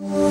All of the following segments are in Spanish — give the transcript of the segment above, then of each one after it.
Estás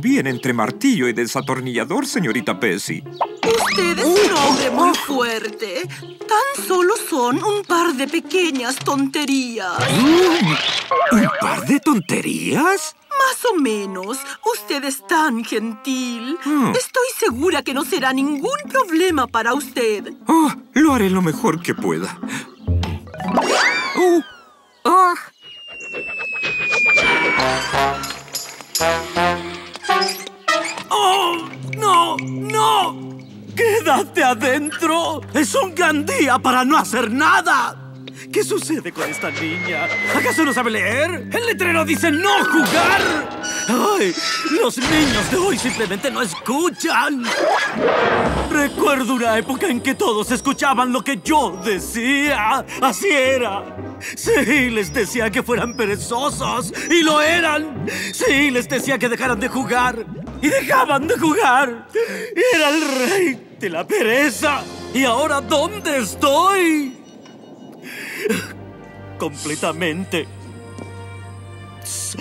bien entre martillo y desatornillador, señorita Bessie. Usted es un hombre muy fuerte. Tan solo son un par de pequeñas tonterías. ¿Un par de tonterías? Más o menos. Usted es tan gentil. Hmm. Estoy segura que no será ningún problema para usted. Oh, lo haré lo mejor que pueda. ¡Es un gran día para no hacer nada! ¿Qué sucede con esta niña? ¿Acaso no sabe leer? El letrero dice no jugar. ¡Ay! Los niños de hoy simplemente no escuchan. Recuerdo una época en que todos escuchaban lo que yo decía. Así era. Sí, les decía que fueran perezosos. Y lo eran. Sí, les decía que dejaran de jugar. Y dejaban de jugar. Era el rey de la pereza. ¿Y ahora dónde estoy? Completamente.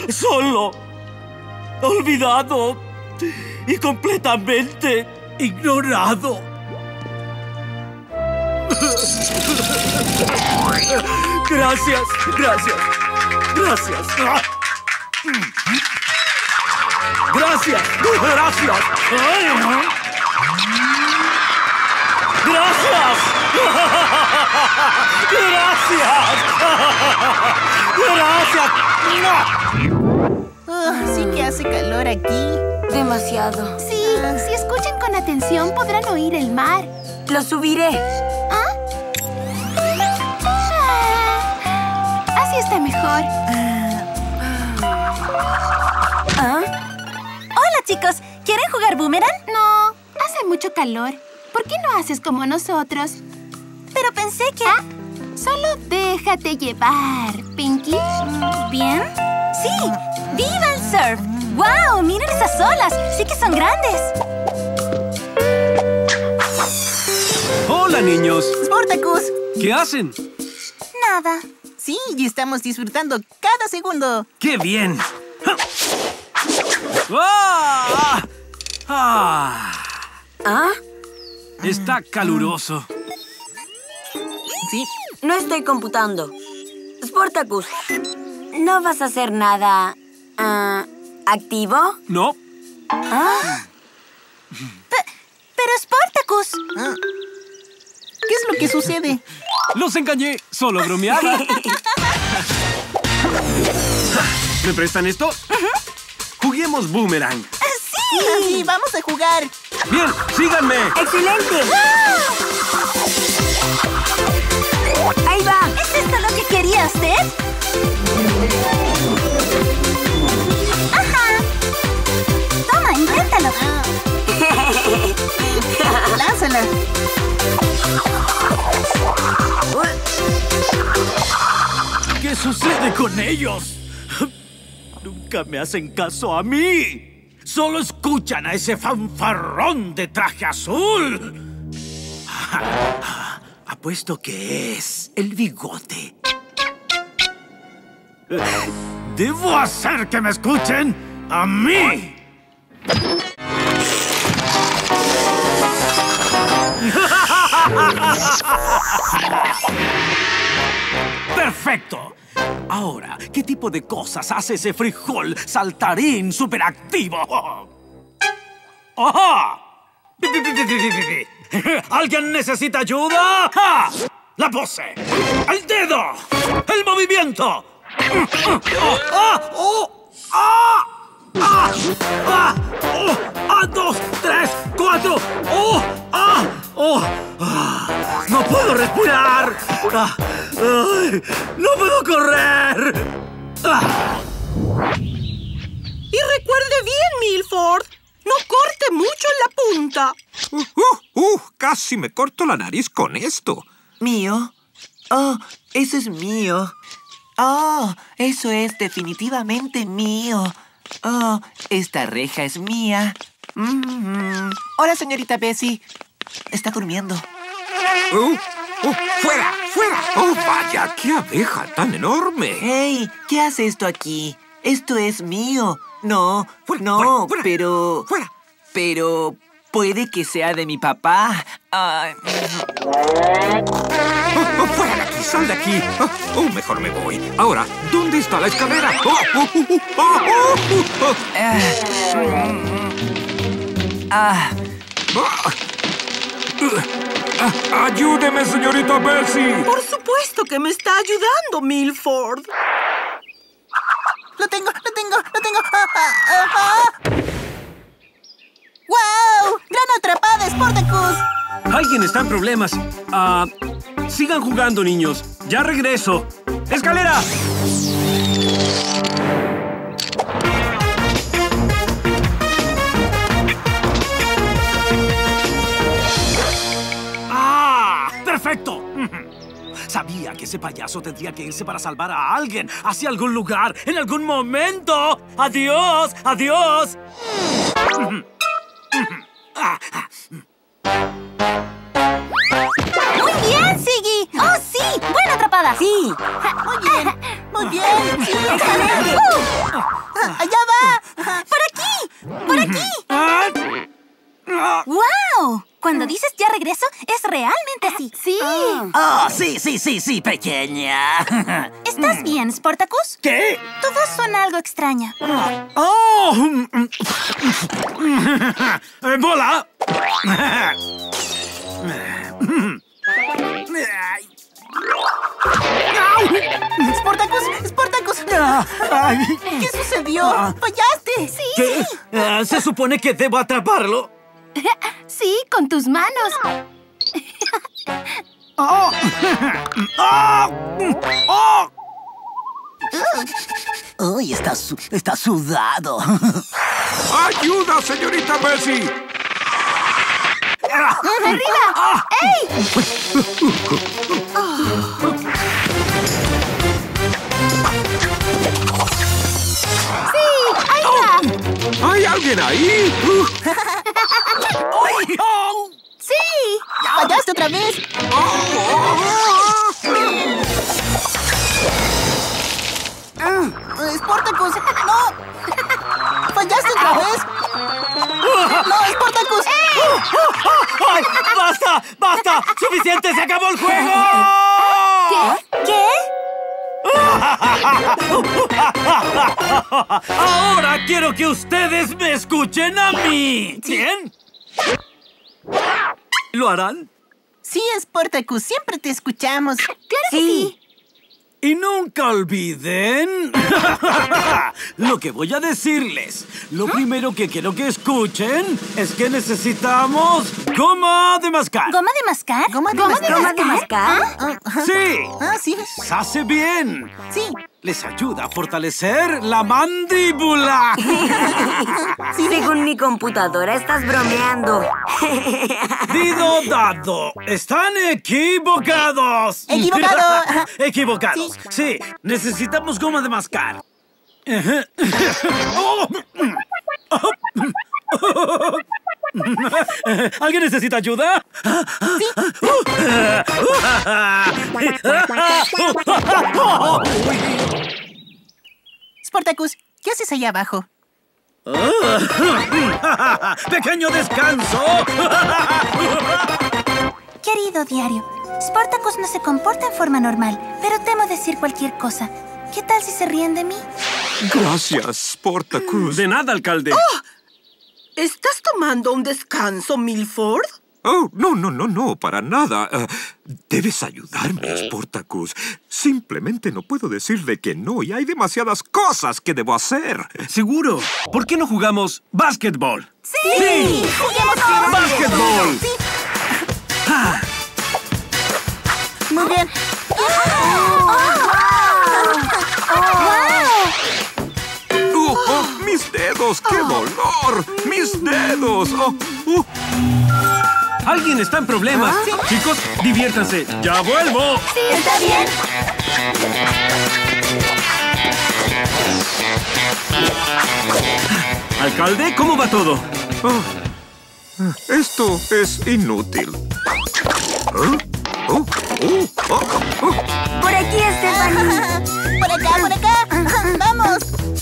Solo. Olvidado. Y completamente ignorado. Gracias, gracias, gracias. Gracias, gracias. Gracias. Gracias. Gracias. Ah, sí que hace calor aquí. demasiado. Sí, si escuchan con atención podrán oír el mar. Lo subiré. ¿Ah? Ah, Así está mejor. ¿Ah? Hola, chicos. ¿Quieren jugar boomerang? No, hace mucho calor. ¿Por qué no haces como nosotros? Pero pensé que... Ah, solo déjate llevar, Pinky. ¿Bien? ¡Sí! ¡Viva el surf! ¡Wow! ¡Miren esas olas! ¡Sí que son grandes! Hola, niños. Sportacus. ¿Qué hacen? Nada. Sí, y estamos disfrutando cada segundo. ¡Qué bien! ¡Ah! ¡Ah! ¿Ah? Está caluroso. Sí. No estoy computando. Sportacus, ¿no vas a hacer nada... ah, activo? ¿No? ¿Ah? Pe- pero Sportacus... ¿Qué es lo que sucede? Los engañé. Solo bromeaba. ¿Me prestan esto? Juguemos boomerang. Sí, vamos a jugar. ¡Bien! ¡Síganme! ¡Excelente! ¡Ah! ¡Ahí va! ¿Es esto lo que quería usted? ¡Ajá! Toma, inténtalo. Lánzala. ¿Qué sucede con ellos? Nunca me hacen caso a mí. Solo escuchan a ese fanfarrón de traje azul. Apuesto que es el bigote. Debo hacer que me escuchen a mí. ¡Perfecto! Ahora, ¿qué tipo de cosas hace ese frijol saltarín superactivo? ¡Ajá! ¿Alguien necesita ayuda? ¡La pose! ¡El dedo! ¡El movimiento! ¡Ah! ¡Oh! ¡Ah! ¡Ah! ¡Ah! ¡Oh! ¡Ah! ¡Dos! ¡Tres! ¡Cuatro! ¡Oh! ¡Ah! ¡Oh! ¡Ah! ¡No puedo respirar! ¡Ah! ¡Ay! ¡No puedo correr! ¡Ah! Y recuerde bien, Milford. No corte mucho en la punta. Uh, uh, uh, casi me corto la nariz con esto. ¿Mío? Oh, eso es mío. Oh, eso es definitivamente mío. Oh, esta reja es mía. Mm. Hola, señorita Bessie. Está durmiendo. Uh, uh, ¡Fuera! ¡Fuera! ¡Oh, vaya! ¡Qué abeja tan enorme! ¡Hey! ¿Qué hace esto aquí? Esto es mío. No, Fuera, no, fuera, fuera. pero... ¡Fuera! Pero... Puede que sea de mi papá. Ay, Oh, oh, ¡Fuera de aquí! ¡Sal de aquí! Oh, oh, mejor me voy. Ahora, ¿dónde está la escalera? Oh, oh, oh, oh, oh, oh, oh. ah, Ah. Ah, ¡Ayúdeme, señorita Bessie! Por supuesto que me está ayudando, Milford. ¡Lo tengo! ¡Lo tengo! ¡Lo tengo! ¡Ah, ah, ah, ah! ¡Wow! ¡Gran atrapada, Sportacus! Alguien está en problemas. Ah, sigan jugando, niños. Ya regreso. ¡Escalera! ¡Perfecto! Sabía que ese payaso tendría que irse para salvar a alguien hacia algún lugar, en algún momento. ¡Adiós! ¡Adiós! ¡Muy bien, Siggy! ¡Oh, sí! ¡Buena atrapada! Sí. Muy bien, muy bien. Sí, excelente. ¡Uh! Ah, ¡Allá va! ¡Por aquí! ¡Por aquí! Ah, ¡Wow! Cuando dices ya regreso, es realmente así. Sí. Oh, sí, sí, sí, sí, pequeña. ¿Estás bien, Sportacus? ¿Qué? Tu voz suena algo extraña. ¡Oh! Eh, ¡Bola! ¡Sportacus! ¡Sportacus! ¿Qué sucedió? ¡Fallaste! Sí. ¿Qué? ¿Se supone que debo atraparlo? Sí, con tus manos. ¡Oh! ¡Oh! ¡Oh! Uy, está, su- está sudado. ¡Ayuda, señorita Bessie! ¡Arriba! ¡Ey! ¿Hay alguien ahí? Uh. ¡Oh! ¡Sí! ¡Fallaste otra vez! Ah, ¡Sportacus! ¡No! ¡Fallaste otra vez! ¡No, Sportacus! ¡Ay! ¡Basta! ¡Basta! ¡Suficiente! ¡Se acabó el juego! ¿Qué? ¿Qué? Ahora quiero que ustedes me escuchen a mí. ¿Bien? ¿Lo harán? Sí, Sportacus, siempre te escuchamos. Claro que sí. Y nunca olviden lo que voy a decirles. Lo primero que quiero que escuchen es que necesitamos goma de mascar. ¿Goma de mascar? ¿Goma de ¿Goma de mascar? Ah. Sí, Ah, sí. se hace bien. Sí. Les ayuda a fortalecer la mandíbula. Según mi computadora, estás bromeando. Dido dado. Están equivocados. Equivocado. Equivocados. Sí, necesitamos goma de mascar. ¿Alguien necesita ayuda? Sportacus, ¿qué haces allá abajo? ¡Pequeño descanso! Querido diario, Sportacus no se comporta en forma normal, pero temo decir cualquier cosa. ¿Qué tal si se ríen de mí? Gracias, Sportacus. De nada, alcalde. ¿Estás tomando un descanso, Milford? Oh, no, no, no, no, para nada. Ah, debes ayudarme, Sportacus. Simplemente no puedo decirle que no y hay demasiadas cosas que debo hacer. Seguro. ¿Por qué no jugamos básquetbol? ¡Sí! ¡Juguemos ¡Básquetbol! Muy bien. ¡Oh, dedos! ¡Qué dolor! ¡Mis dedos! Oh, oh. Alguien está en problemas. Chicos, diviértanse. ¡Ya vuelvo! ¿Está bien? Alcalde, ¿cómo va todo? Ah, Esto es inútil. ¿Ah? Oh, oh, oh, oh. Por aquí, Stephanie. Por acá, por acá. Vamos.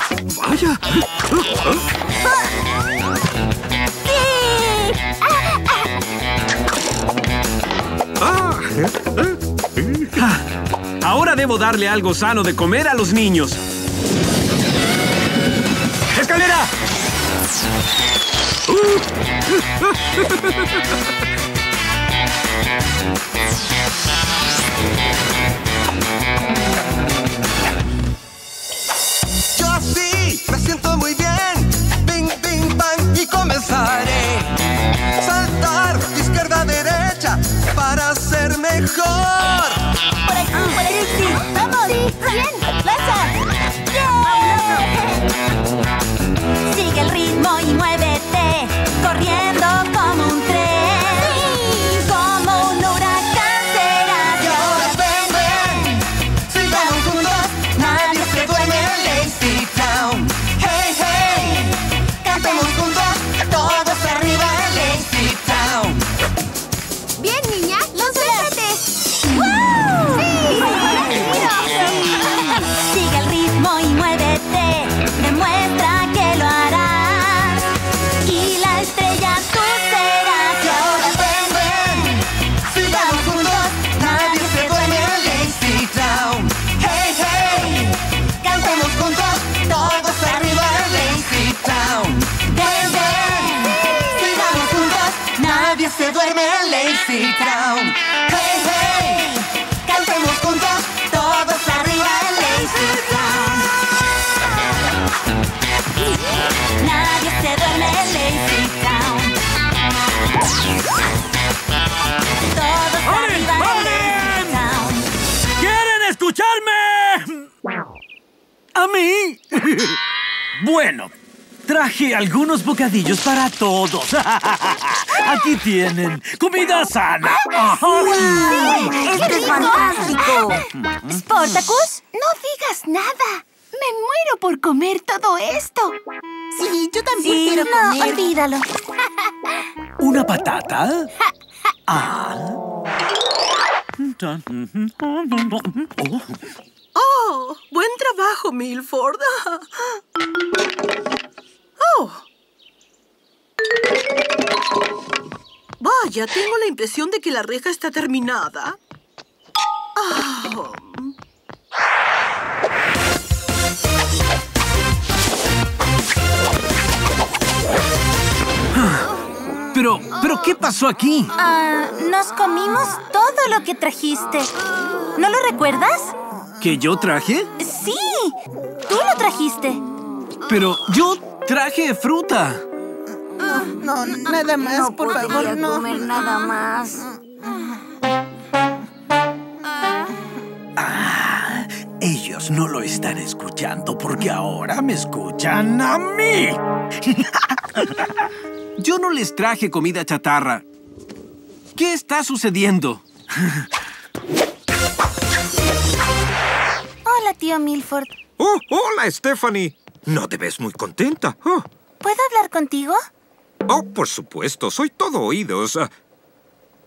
Ah, Ahora debo darle algo sano de comer a los niños. ¡Escalera! Comenzaré. Saltar izquierda a derecha para ser mejor. Bueno, traje algunos bocadillos para todos. Aquí tienen comida sana. ¡Esto es fantástico! Sportacus, no digas nada. Me muero por comer todo esto. Sí, yo también Sí, quiero No, comer. olvídalo. ¿Una patata? Ah. Oh. Buen trabajo, Milford. Oh. Vaya, tengo la impresión de que la reja está terminada. Ah. Pero, pero, ¿qué pasó aquí? Ah, nos comimos todo lo que trajiste. ¿No lo recuerdas? ¿Que yo traje? Sí, tú lo trajiste. Pero yo traje fruta. No, nada más, No por podría favor, no. comer nada más. Ellos Ellos no lo están escuchando porque ahora me escuchan a mí. Yo no les traje comida chatarra. ¿Qué está sucediendo? Hola, tío Milford. Oh, hola, Stephanie. No te ves muy contenta. Oh, ¿Puedo hablar contigo? oh, por supuesto, soy todo oídos. Ah,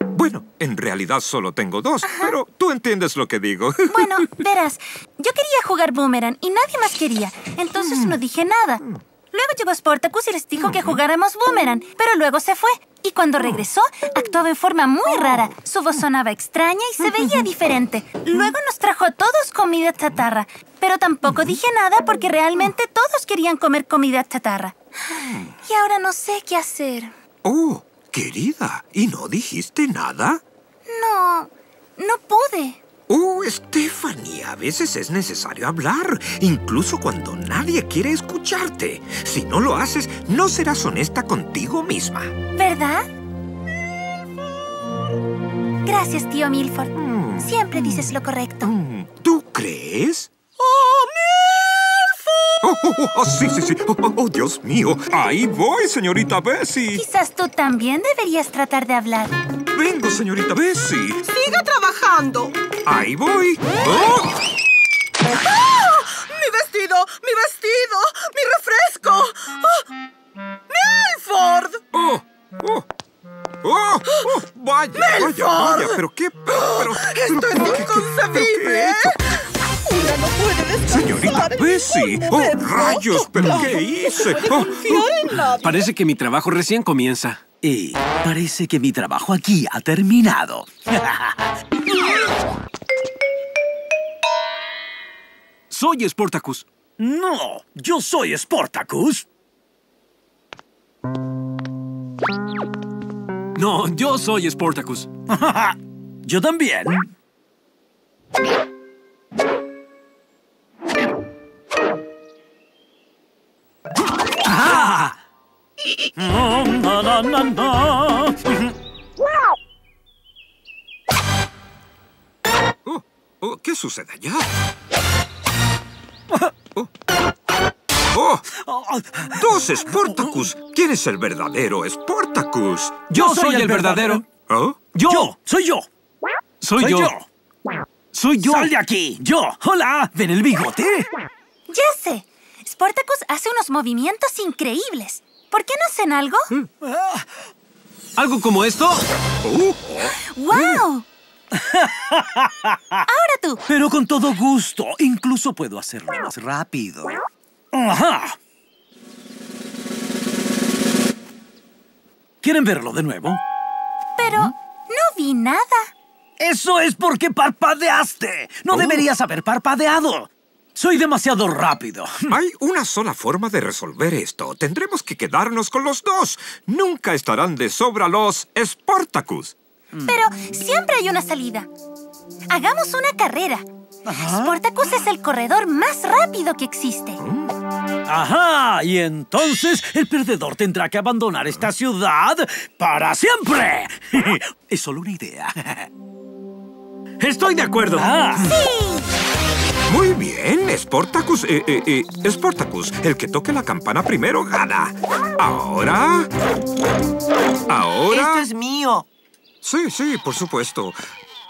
Bueno, en realidad solo tengo dos, pero tú entiendes lo que digo. Bueno, verás, yo quería jugar boomerang y nadie más quería, entonces no dije nada. Luego llegó Sportacus y les dijo que jugáramos boomerang, pero luego se fue. Y cuando regresó, actuaba en forma muy rara. Su voz sonaba extraña y se veía diferente. Luego nos trajo a todos comida chatarra. Pero tampoco dije nada porque realmente todos querían comer comida chatarra. Y ahora no sé qué hacer. Oh, querida, ¿y no dijiste nada? No, no pude. Oh, Stephanie, a veces es necesario hablar, incluso cuando nadie quiere escucharte. Si no lo haces, no serás honesta contigo misma. ¿Verdad? Gracias, tío Milford. Siempre dices lo correcto. Mm, ¿Tú crees? ¡Oh, Oh, oh, oh, sí, sí, sí. Oh, oh, oh, Dios mío. Ahí voy, señorita Bessie. Quizás tú también deberías tratar de hablar. Vengo, señorita Bessie. Siga trabajando. Ahí voy. Oh, ¡Mi vestido! ¡Mi vestido! ¡Mi refresco! ¡Oh! ¡Milford! oh, oh. Oh, oh, vaya, vaya, vaya, pero qué, pero, ¡Esto pero, es pero, ¿qué- qué- inconcebible! qué? Una no puede descansar. Bessie, oh, rayos, pero. ¿qué hice? Oh, nadie. Parece que mi trabajo recién comienza. Y parece que mi trabajo aquí ha terminado. Soy Sportacus. No, yo soy Sportacus. No, yo soy Sportacus. yo también. No, no, no, no, no. oh, oh, ¿Qué sucede allá? Oh. Oh, dos Sportacus. ¿Quién es el verdadero Sportacus? Yo soy el verdadero. ¿Oh? Yo, soy yo. Soy, Soy yo. yo. Soy yo. ¡Sal de aquí! ¡Yo! Hola, ¿ven el bigote? Ya sé. Sportacus hace unos movimientos increíbles. ¿Por qué no hacen algo? ¿Algo como esto? ¡Wow! Ahora tú. Pero con todo gusto. Incluso puedo hacerlo más rápido. Ajá. ¿Quieren verlo de nuevo? Pero no vi nada. Eso es porque parpadeaste. No Oh. deberías haber parpadeado. Soy demasiado rápido. Hay una sola forma de resolver esto. Tendremos que quedarnos con los dos. Nunca estarán de sobra los Sportacus. Pero siempre hay una salida. Hagamos una carrera. Sportacus es el corredor más rápido que existe. Ajá, y entonces el perdedor tendrá que abandonar esta ciudad para siempre. Es solo una idea. Estoy de acuerdo. Ah, Muy bien, Sportacus. Eh, eh, eh, Sportacus, el que toque la campana primero gana. Ahora. Ahora. Esto es mío. Sí, sí, por supuesto.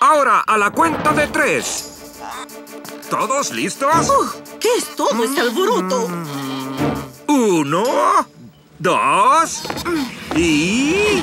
Ahora, a la cuenta de tres. ¿Todos listos? ¿Qué es todo este alboroto? Uno, dos y...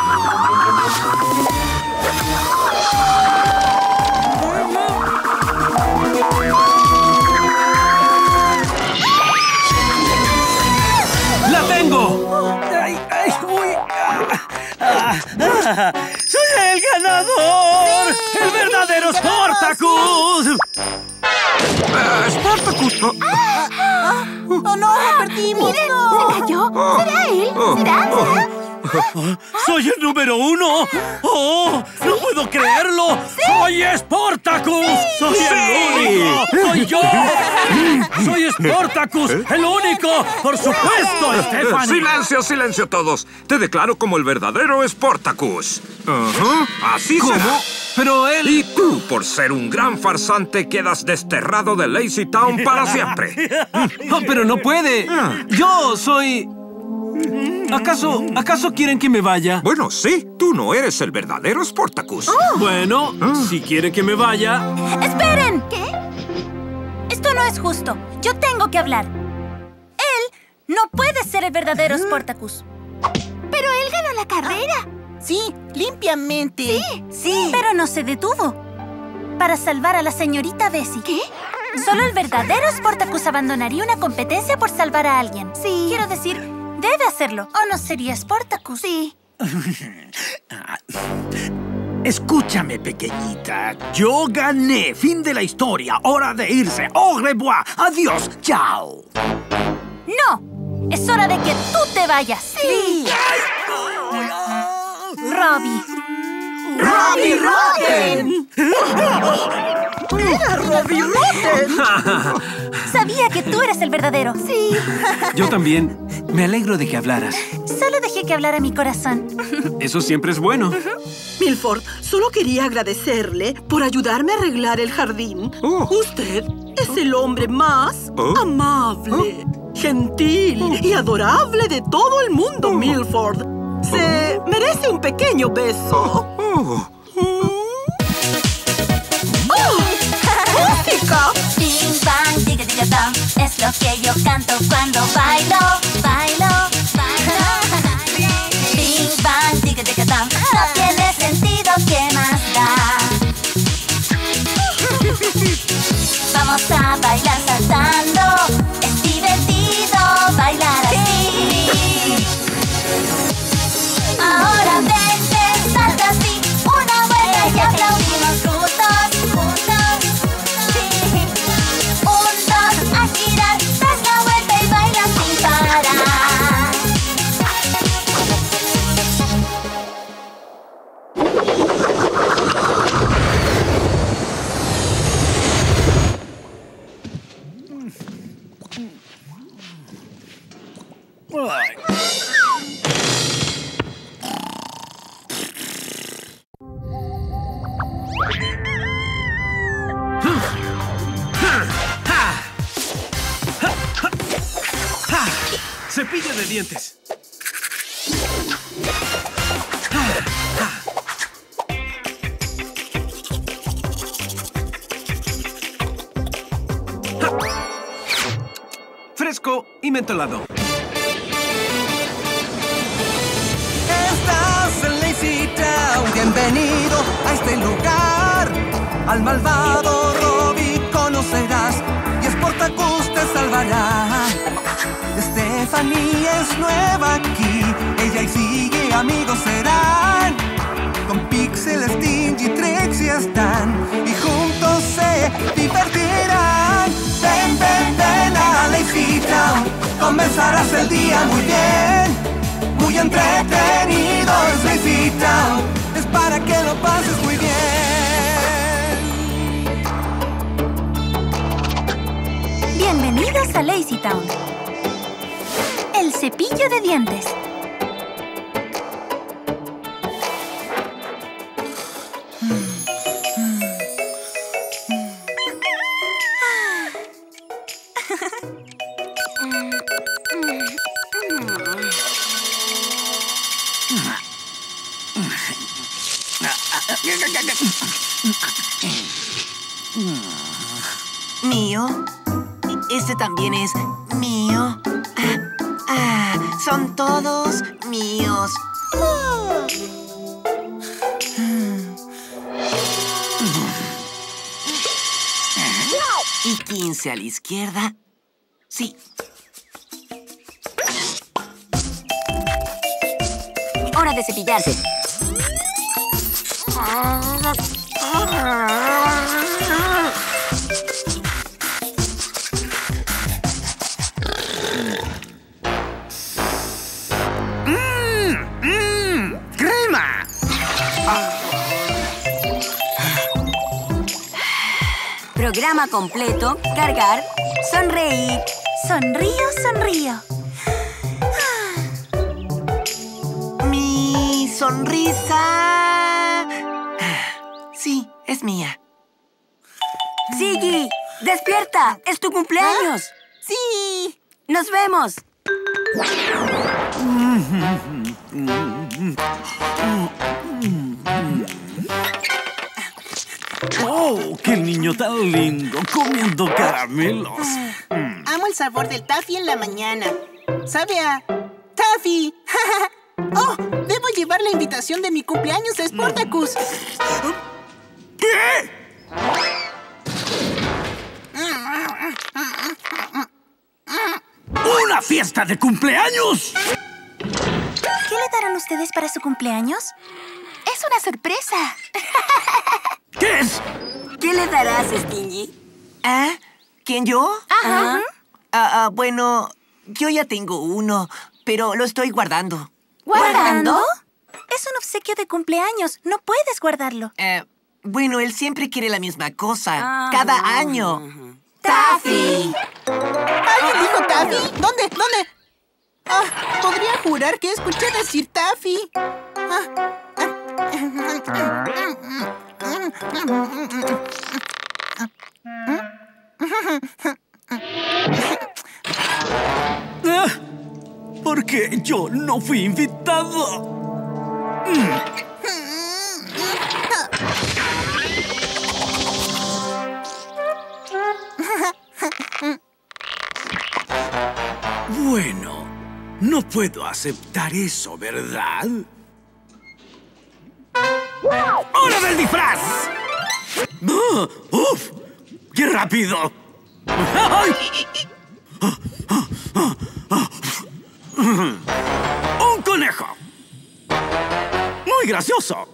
¡Soy el ganador! ¡El verdadero Sportacus! Sportacus. oh, ¡Oh, no! ¡Lo perdimos! ¡Miren! ¡Se cayó! ¿Será él? oh, ¿Será? oh. ¿Será? ¡Soy el número uno! ¡Oh! ¡No puedo creerlo! ¡Soy Sportacus! ¡Soy el único! ¡Soy yo! ¡Soy Sportacus! ¡El único! ¡Por supuesto, Stephanie! ¡Silencio, silencio todos! Te declaro como el verdadero Sportacus. Así ¿Cómo? será. Pero él... Y tú, por ser un gran farsante, quedas desterrado de Lazy Town para siempre. Oh, pero no puede. Yo soy... ¿Acaso, acaso quieren que me vaya? Bueno, sí, tú no eres el verdadero Sportacus. Bueno, si quiere que me vaya... ¡Esperen! ¿Qué? Esto no es justo. Yo tengo que hablar. Él no puede ser el verdadero Sportacus. Pero él ganó la carrera. Sí, limpiamente. Sí. Pero no se detuvo. Para salvar a la señorita Bessie. ¿Qué? Solo el verdadero Sportacus abandonaría una competencia por salvar a alguien. Sí. Quiero decir, debe hacerlo. ¿O no sería Sportacus? Sí. Escúchame, pequeñita. Yo gané. Fin de la historia. Hora de irse. Au revoir. Adiós. Chao. ¡No! Es hora de que tú te vayas. Sí. Robbie. ¡Robbie Rotten! ¡Era Robbie Rotten! Sabía que tú eres el verdadero. Sí. Yo también. Me alegro de que hablaras. Solo dejé que hablara mi corazón. Eso siempre es bueno. Milford, solo quería agradecerle por ayudarme a arreglar el jardín. Oh. Usted es el hombre más Oh. amable, gentil y adorable de todo el mundo, Milford. Se merece un pequeño beso. Dong Es lo que yo canto cuando bailo, bailo, bailo. Bing bang, diga diga dong No tiene sentido, ¿qué más da? Vamos a bailar saltando. Es divertido bailar así. Ahora vente, salta así. Una vuelta y aplaudimos Cepillo de dientes. Fresco y mentolado. Al malvado Robbie conocerás y Sportacus te salvará. Stephanie es nueva aquí, ella y sigue amigos serán. Con Pixel, Stingy, Trixie están y juntos se divertirán. Ven, ven, ven a Lazy Town, comenzarás el día muy bien. Muy entretenido es Town, A Lazy Town El cepillo de dientes ¿Mío? Este también es mío. Ah, ah, son todos míos. Y 15 a la izquierda. Sí. Hora de cepillarse. Programa completo, cargar, sonreír. Sonrío, sonrío. Mi sonrisa... Sí, es mía. Siggy, despierta. Es tu cumpleaños. Sí. Nos vemos. ¡Oh, qué niño tan lindo! Comiendo caramelos. Amo el sabor del taffy en la mañana. ¿Sabe a taffy? ¡Oh! Debo llevar la invitación de mi cumpleaños a Sportacus. ¿Qué? ¿Una fiesta de cumpleaños? ¿Qué le darán ustedes para su cumpleaños? Es una sorpresa. ¿Qué es? ¿Qué le darás, Stingy? ¿Ah? ¿Quién yo? Ajá. Ah, ah, bueno, yo ya tengo uno, pero lo estoy guardando. ¿Guardando? Es un obsequio de cumpleaños. No puedes guardarlo. Eh, bueno, él siempre quiere la misma cosa, Ah. cada año. ¡Taffy! ¿Alguien dijo taffy? ¿Dónde? ¿Dónde? Ah, podría jurar que escuché decir taffy. Ah, Porque yo no fui invitado. Bueno, no puedo aceptar eso, ¿verdad? ¡Hora del disfraz! ¡Ah! ¡Uf! ¡Qué rápido! ¡Un conejo! ¡Muy gracioso!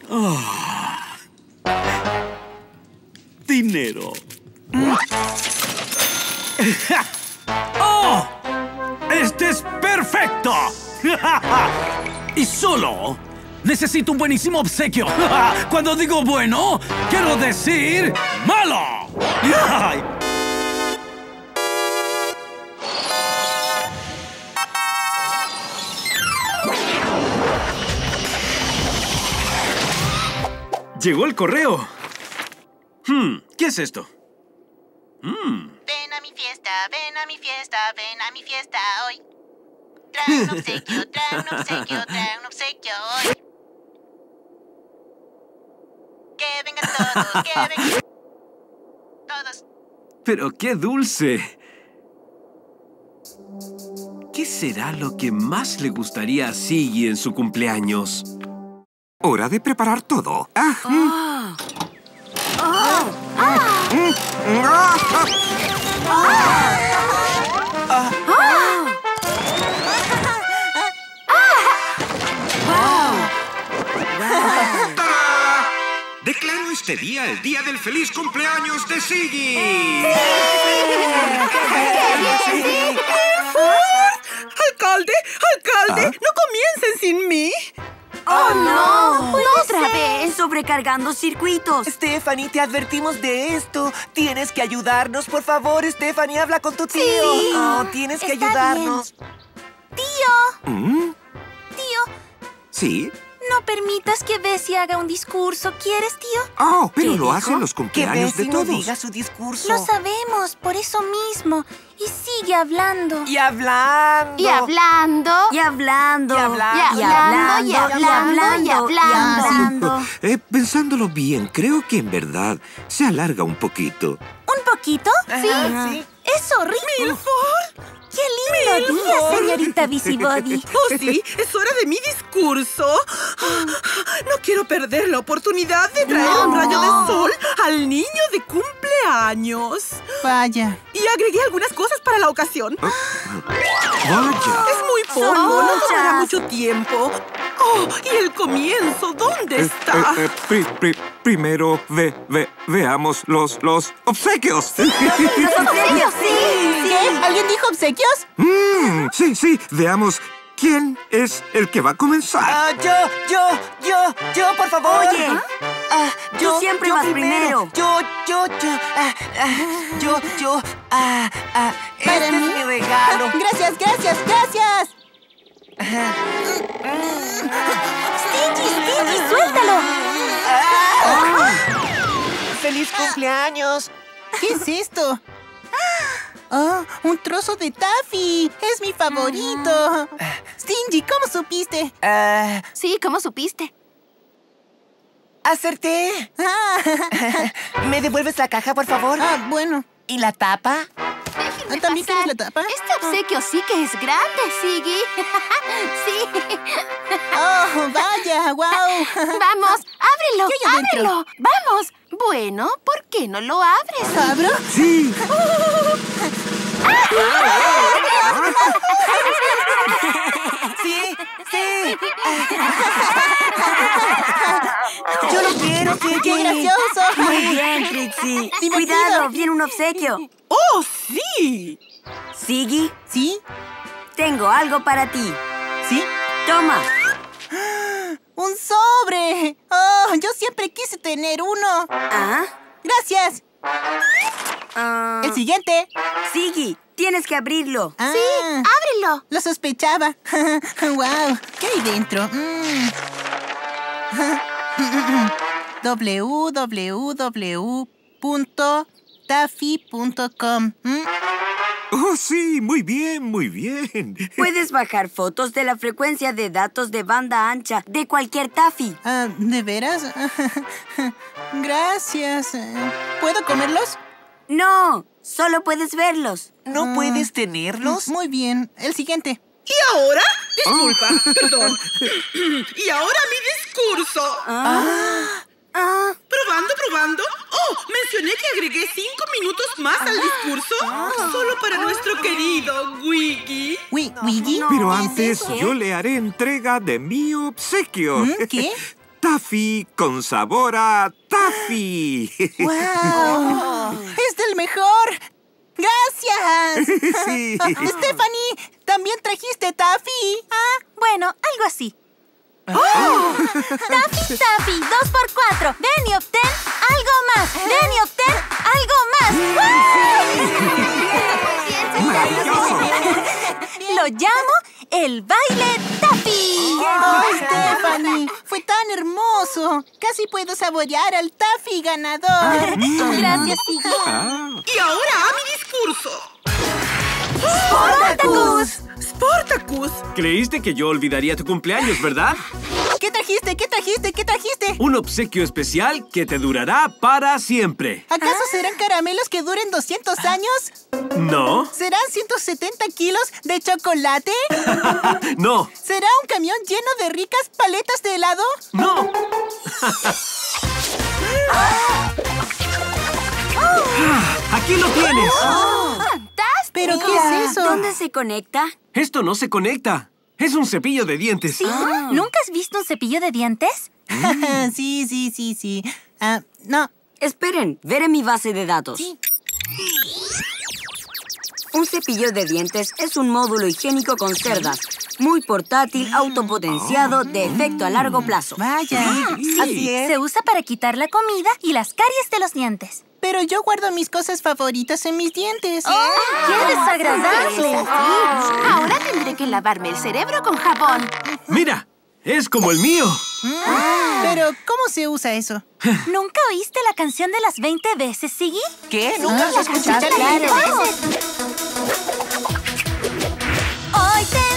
Dinero. ¡Oh! ¡Este es perfecto! y solo necesito un buenísimo obsequio. Cuando digo bueno, quiero decir malo. Llegó el correo. Hmm, ¿qué es esto? Hmm. Ven a mi fiesta, ven a mi fiesta, ven a mi fiesta hoy. Trae un obsequio, trae un obsequio, trae un obsequio hoy. Que vengan todos, que vengan todos. Pero qué dulce. ¿Qué será lo que más le gustaría a Siggy en su cumpleaños? Hora de preparar todo. Ah, mm. ¡Tarán! Este día el día del feliz cumpleaños de Siggy. ¡Alcalde! ¡Alcalde! ¡No comiencen sin mí! ¡Oh, no! otra vez. Sobrecargando circuitos. Stephanie, te advertimos de esto. Tienes que ayudarnos, por favor, Stephanie, habla con tu tío. Sí. Oh, tienes que Está ayudarnos. Tío, ¿Mm? tío, ¿Sí? No permitas que Bessie haga un discurso. ¿Quieres, tío? Oh, pero ¿Qué lo dijo? hacen los Que cumpleaños de Bessie no todos. diga su discurso. Lo sabemos, por eso mismo. Y sigue hablando. Y hablando. Y hablando. Y hablando. Y hablando. Y hablando, y hablando, y hablando. Eh, pensándolo bien, creo que en verdad se alarga un poquito. ¿Un poquito? Sí, sí. Es horrible. ¡Qué día, señorita Busybody! ¡Oh, sí! ¡Es hora de mi discurso! No quiero perder la oportunidad de traer un rayo de sol al niño de cumpleaños. Vaya. Y agregué algunas cosas para la ocasión. Vaya. Es muy poco, no tomará mucho tiempo. ¡Oh! ¿Y el comienzo? ¿Dónde Eh, está? eh, eh, pri- pri- primero ve, ve- veamos los, los obsequios. ¡Los obsequios, sí! ¿Qué? ¿Alguien dijo obsequios? Mm, sí, sí, veamos ¿Quién es el que va a comenzar? Ah, yo, yo, yo, yo, por favor. Oye, Ah, tú siempre vas primero. Yo, yo, yo, ah, ah, yo, yo, ah, ah, Para este mí. es mi regalo. Gracias, gracias, gracias. ¡Stingy, Stingy, suéltalo! ¡Feliz cumpleaños! ¿Qué es esto? ¡Oh, un trozo de taffy! ¡Es mi favorito! Stingy, ¿cómo supiste? Ah, Sí, ¿cómo supiste? acerté. Ah, ¿Me devuelves la caja, por favor? ah, bueno. ¿Y la tapa? Déjenme ¿También pasar. quieres la tapa? Este obsequio sí que es grande, Siggy. sí. ¡Oh, vaya! ¡Wow! Vamos, ábrelo, ¿Qué hay adentro? ábrelo. Vamos. Bueno, ¿por qué no lo abres? ¿Abro? Sí. Sí, sí. Yo lo quiero, sí. ¡Qué gracioso! Muy bien, Trixie. Cuidado, viene un obsequio. ¡Oh, sí! Siggy, ¿Sí? tengo algo para ti. ¿Sí? Toma. ¡Un sobre! ¡Oh, yo siempre quise tener uno! ¿Ah? ¡Gracias! Ah, El siguiente. Siggy, tienes que abrirlo. Ah, Ábrelo. Lo sospechaba. ¡Wow! ¿Qué hay dentro? Mm. www.taffy.com Mm. Oh, sí, muy bien, muy bien. Puedes bajar fotos de la frecuencia de datos de banda ancha de cualquier Taffy. Ah, ¿De veras? Gracias. ¿Puedo comerlos? No, solo puedes verlos. ¿No puedes tenerlos? Muy bien. El siguiente. ¿Y ahora? Disculpa, perdón. ¿Y ahora mi discurso? Ah, ¿Probando, probando? Oh, mencioné que agregué cinco minutos más al discurso. Solo para nuestro querido Wiggy. Wi- ¿Wiggy? Pero ¿Qué es antes yo le haré entrega de mi obsequio. ¿Mm? ¿Qué? Taffy con sabor a Taffy. ¡Wow! ¡Es del mejor! ¡Gracias! Sí. Stephanie, ¿también trajiste taffy? Ah, bueno, algo así. ¡Oh! ¡Taffy, Taffy! ¡Dos por cuatro! ¡Ven y obtén algo más! ¡Ven y obtén algo más! Lo llamo el baile Taffy. ¡Oh, Stephanie! ¡Fue tan hermoso! Casi puedo saborear al taffy ganador. Gracias, Siggy. Ah. Y ahora a mi discurso. ¡Sportacus! Sportacus. Creíste que yo olvidaría tu cumpleaños, ¿verdad? ¿Qué trajiste? ¿Qué trajiste? ¿Qué trajiste? Un obsequio especial que te durará para siempre. ¿Acaso serán caramelos que duren 200 años? ¿No? ¿Serán 170 kilos de chocolate? No, ¿Será un camión lleno de ricas paletas de helado? no. Aquí lo tienes. ¡Fantástico! ¿Pero qué es eso? ¿Dónde se conecta? Esto no se conecta. Es un cepillo de dientes. ¿Nunca has visto un cepillo de dientes? sí, sí, sí, sí. Ah, no. Esperen, veré mi base de datos. Sí. Un cepillo de dientes es un módulo higiénico con cerdas, muy portátil, autopotenciado, de efecto a largo plazo. Vaya. Así es. Se usa para quitar la comida y las caries de los dientes. Pero yo guardo mis cosas favoritas en mis dientes. ¡Qué desagradable! Ahora tendré que lavarme el cerebro con jabón. Mira, es como el mío. Pero, ¿cómo se usa eso? ¿Nunca oíste la canción de las 20 veces, Siggy? ¿Qué? ¿Nunca lo escuchaste? Hoy te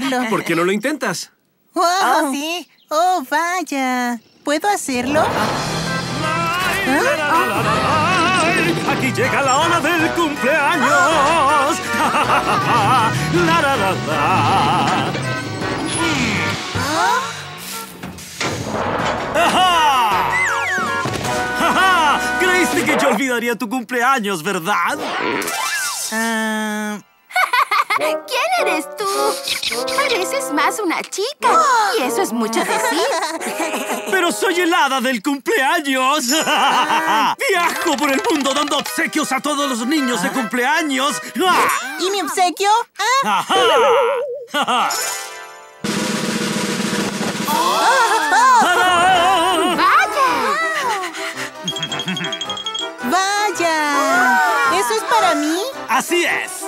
¿Por qué no lo intentas? ¡Wow! Oh, sí. ¡Oh, vaya! ¿Puedo hacerlo? Aquí llega la hora del cumpleaños. La, la, la, la. ¡Ajá! ¡Ajá! Creíste que yo olvidaría tu cumpleaños, ¿verdad? Ah, ¿Quién eres tú? Pareces más una chica. Y eso es mucho decir. ¡Pero soy el hada del cumpleaños! ¡Viajo por el mundo dando obsequios a todos los niños de cumpleaños! ¡Ah! ¿Y mi obsequio? Ah. ¡Tarán! ¡Vaya! ¿Eso es para mí? ¡Así es!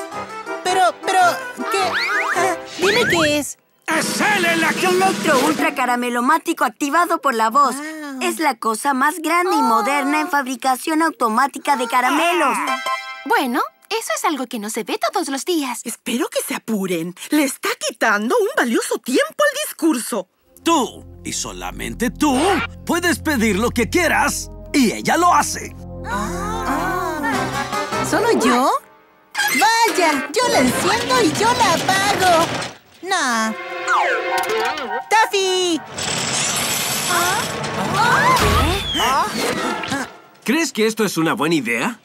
Pero, pero, ¿qué? Ah, dime qué es. ¡Es él el. Electro Ultra Caramelomático activado por la voz. Wow. Es la cosa más grande y moderna en fabricación automática de caramelos. Bueno, eso es algo que no se ve todos los días. Espero que se apuren. Le está quitando un valioso tiempo al discurso. Tú, y solamente tú, puedes pedir lo que quieras y ella lo hace. ¿Solo yo? ¡Vaya! Yo la enciendo y yo la apago. No. ¡Taffy! ¿Crees que esto es una buena idea?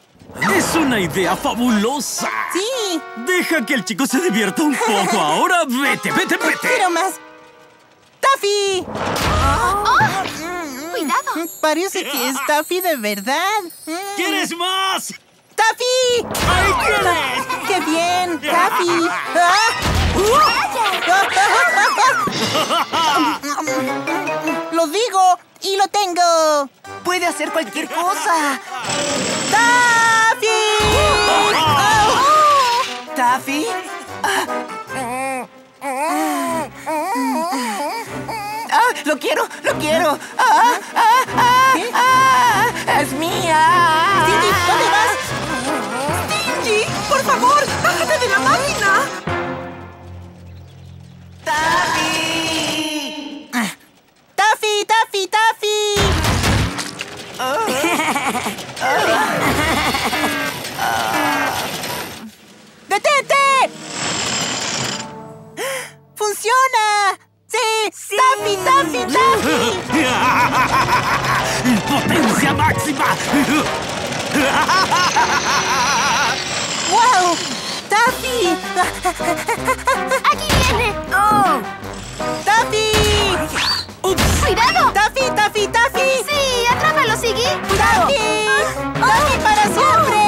¡Es una idea fabulosa! Sí, Deja que el chico se divierta un poco. Ahora vete, vete, vete. quiero más. ¡Taffy! Cuidado. Parece que es Taffy de verdad. ¿Quieres más? ¡Taffy! ¡Ahí tienes! ¡Qué bien! ¡Taffy! ¡Ah! ¡Lo digo! ¡Y lo tengo! Puede hacer cualquier cosa. ¡Taffy! ¡Oh! ¿Taffy? ¡Ah! ¡Lo quiero! ¡Lo quiero! ¡Ah! ¡Ah! ¡Ah! ¿Qué? ¡Ah! ¡Es mía! Stingy, ¿dónde vas? ¡Por favor! ¡Bájate de la máquina! ¡Taffy! ¡Taffy! ¡Taffy! ¡Taffy! ¡Detente! ¡Funciona! ¡Sí! ¡Taffy! ¡Taffy! ¡Taffy! ¡Potencia máxima! ¡Wow! ¡Taffy! Aquí viene. ¡Oh! ¡Taffy! Cuidado. ¡Taffy! ¡Taffy! ¡Taffy! Sí, atrápalo, Siggy. ¡Taffy! ¡Taffy para siempre!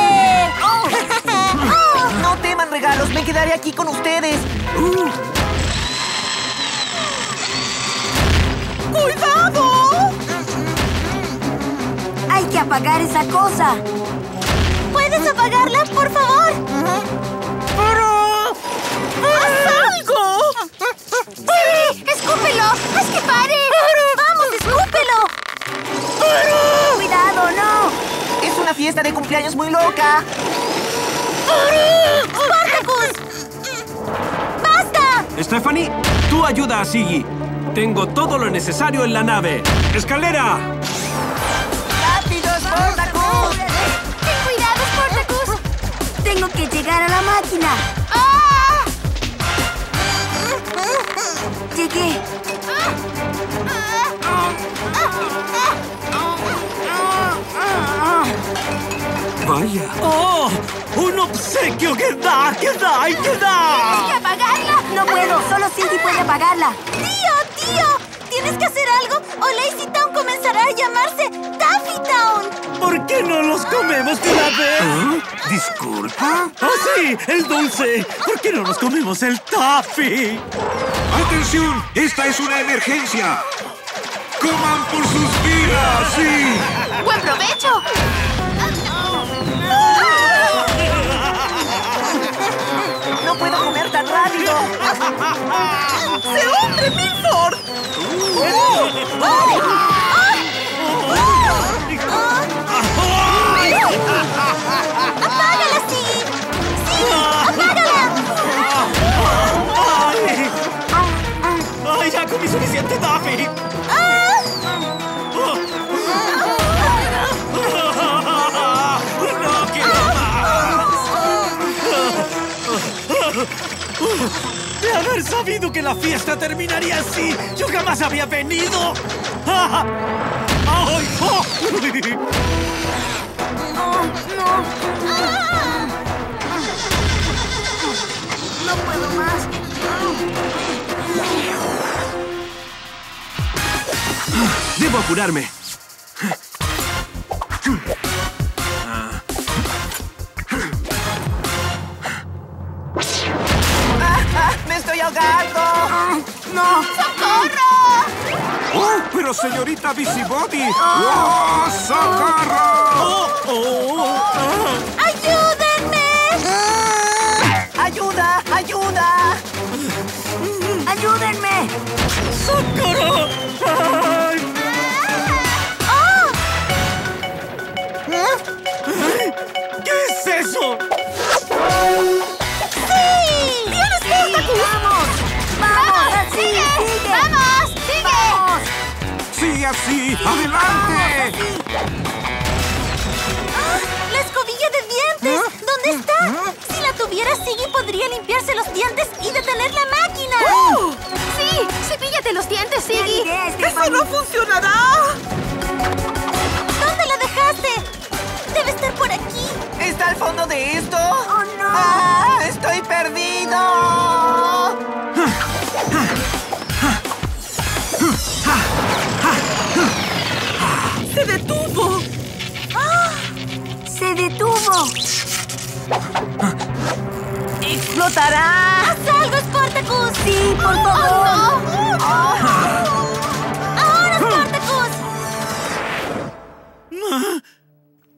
No teman regalos, me quedaré aquí con ustedes. ¡Cuidado! ¡Hay que apagar esa cosa! ¿Puedes apagarla, por favor? ¡Haz algo! ¡Sí! ¡Escúpelo! ¡Haz que pare! ¡Vamos, escúpelo! ¡Cuidado, no! Es una fiesta de cumpleaños muy loca. ¡Spartacus! ¡Basta! Stephanie, tú ayuda a Siggy. Tengo todo lo necesario en la nave. ¡Escalera! Tengo que llegar a la máquina. ¡Ah! Llegué. Vaya. ¡Oh! ¡Un obsequio que da, que da y que ¡Hay que da! apagarla! No puedo, solo Cindy puede apagarla. ¡Tío, tío! ¿Tienes que hacer algo o Lazy Town comenzará a llamarse Taffy Town? ¿Por qué no los comemos de una vez? ¿Ah? Disculpa. ¡Oh, sí! ¡El dulce! ¿Por qué no nos comemos el taffy? ¡Atención! ¡Esta es una emergencia! ¡Coman por sus vidas! ¡Sí! ¡Buen provecho! ¡Se hunde Milford! ¡Apágala, Siggy! ¡Sí! ¡Apágala! ¡Ay, ya comí suficiente, Daffy! De haber sabido que la fiesta terminaría así, yo jamás había venido. ¡Ay! ¡Oh! No puedo más. Debo apurarme. Estoy ahogando! ¡No! ¡Oh, pero señorita Busybody! ¡Oh, socorro! ¡Ayúdenme! ¡Ayuda! ¡Ayuda! ¡Ayúdenme! ¡Socorro! ¡Ay! ¿Qué es eso? Así! ¡Adelante! ¡La escobilla de dientes! ¿Dónde está? Si la tuviera, Siggy podría limpiarse los dientes y detener la máquina. ¡Sí! ¡Cepíllate los dientes, Siggy! ¡Sigue, ¡Eso no funcionará! ¿Dónde la dejaste? Debe estar por aquí. ¿Está al fondo de esto? ¡Oh, no! ¡Ah! ¡Estoy perdido! ¡Explotará! ¡Haz algo, Sportacus! ¡Sí, por favor! ¡Ahora, Sportacus!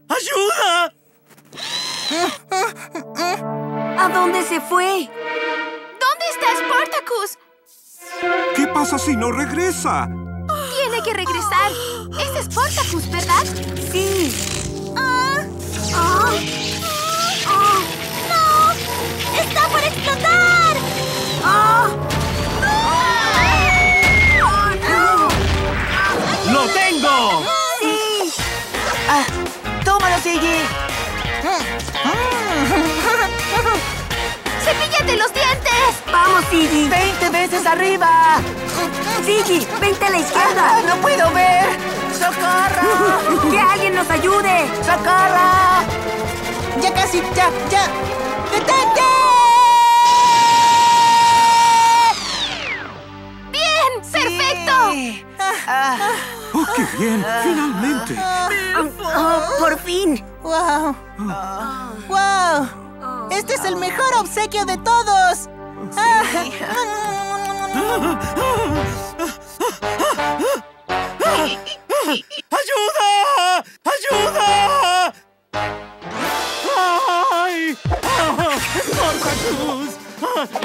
¡Ayuda! ¿A dónde se fue? ¿Dónde está Spartacus? ¿Qué pasa si no regresa? Tiene que regresar. Es Spartacus, ¿verdad? ¡Sí! ¡Ah! ¡Ah! ¡Ah! ¡Está por explotar! ¡Ah! ¡Oh, no! ¡Lo tengo! ¡Sí! Ah, ¡Tómalo, Siggy! ¡Cepíllate los dientes! ¡Vamos, Siggy! ¡Veinte veces arriba! ¡Siggy! ¡Vente a la ¡Ah, izquierda! ¡No puedo ver! ¡Socorro! ¡Que alguien nos ayude! ¡Socorro! Ya casi, ya, ya. ¡Detente! ¡Bien! ¡Perfecto! Ah, ¡Oh, qué bien! ¡Finalmente! ¡Oh, por fin! ¡Wow! ¡Wow! ¡Este es el mejor obsequio de todos! ¡Ayuda! ¡Ayuda! ¡Ay!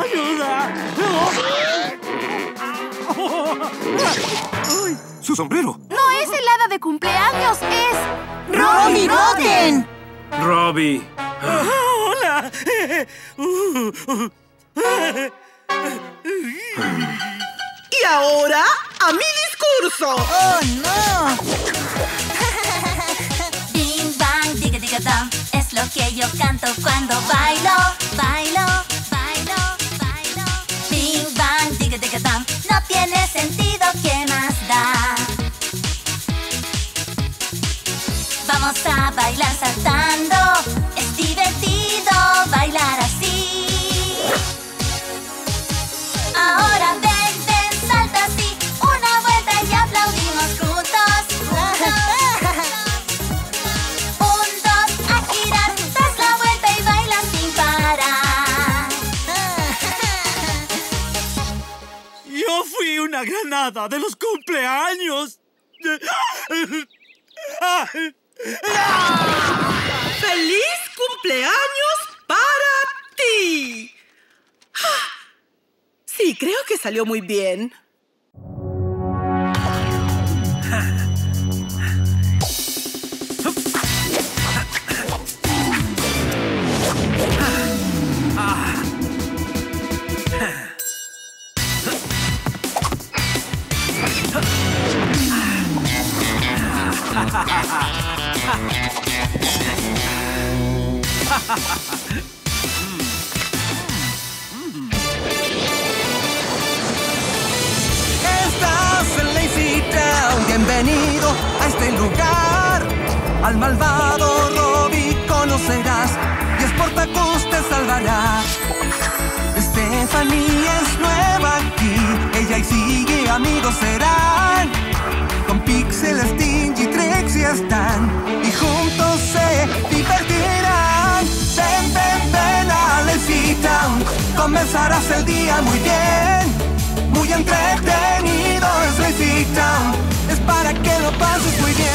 ¡Ayuda! ¡Su sombrero! No es el hada de cumpleaños, es... ¡Robbie Rotten! Robbie. ¡Hola! Uh, Y ahora, a mi discurso. ¡Oh, no! Bing bang, diga diga dong. Lo que yo canto cuando bailo, bailo, bailo, bailo. Bing bang, diga diga dong. No tiene sentido, ¿qué más da? Vamos a bailar saltando. Es divertido bailar así. Una granada de los cumpleaños. ¡Feliz cumpleaños para ti! Sí, creo que salió muy bien. Estás en Lazy Town, bienvenido a este lugar. Al malvado Robbie conocerás y Sportacus te salvará. Stephanie es nueva aquí, ella y sigue amigos serán. Con Pixel, Stingy, Trixie y juntos se divertirán. Ven, ven, ven a Lazy Town, comenzarás el día muy bien. Muy entretenido es Lazy Town, es para que lo pases muy bien.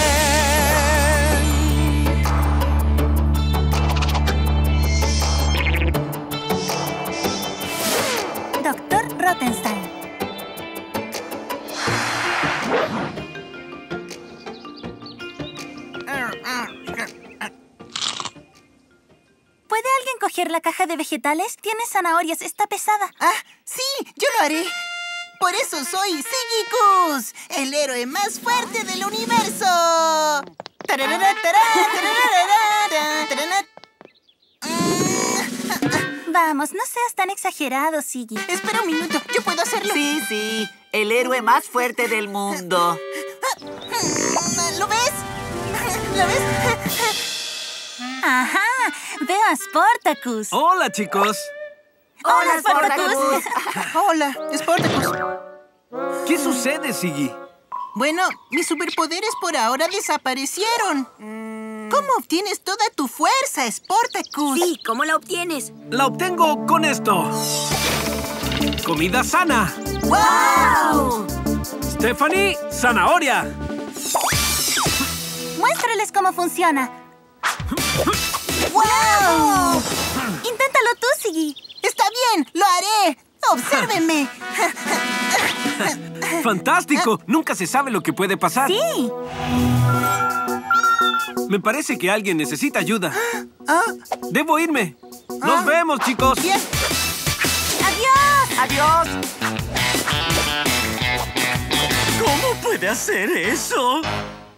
Doctor Rottenstein. ¿Puede alguien coger la caja de vegetales? Tiene zanahorias, está pesada. Ah, sí, yo lo haré. Por eso soy Sigicus, el héroe más fuerte del universo. Vamos, no seas tan exagerado, Siggy. Espera un minuto, yo puedo hacerlo. Sí, sí, el héroe más fuerte del mundo. ¿Lo ves? ¿Lo ves? Ajá, veo a Sportacus. Hola, chicos. Hola, Sportacus. Hola, Sportacus. ¿Qué sucede, Siggy? Bueno, mis superpoderes por ahora desaparecieron. ¿Cómo obtienes toda tu fuerza, Sportacus? Sí, ¿cómo la obtienes? La obtengo con esto. Comida sana. ¡Wow! Stephanie, zanahoria. Muéstrales cómo funciona. ¡Wow! Inténtalo tú, Siggy. Está bien, lo haré. Obsérvenme. Fantástico. Nunca se sabe lo que puede pasar. Sí. Me parece que alguien necesita ayuda. Ah, Debo irme. Nos vemos, chicos. bien. ¡Adiós! Adiós. ¿Cómo puede hacer eso?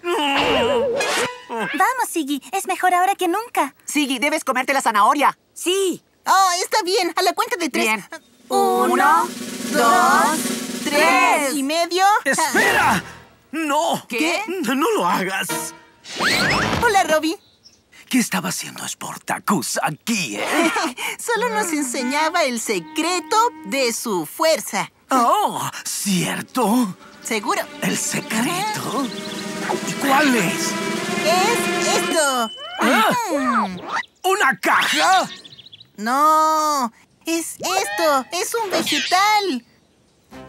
Vamos, Siggy. Es mejor ahora que nunca. Siggy, debes comerte la zanahoria. Sí. Oh, está bien. A la cuenta de tres. Bien. Uno, dos, tres. ¿Y medio? ¡Espera! ¡No! ¿Qué? No, no lo hagas. Hola, Robbie. ¿Qué estaba haciendo Sportacus aquí, eh? Solo nos enseñaba el secreto de su fuerza. ¡Oh! ¿Cierto? ¿Seguro? ¿El secreto? ¿Y cuál es? Es esto. ¿Ah? ¿Una caja? No, es esto. Es un vegetal.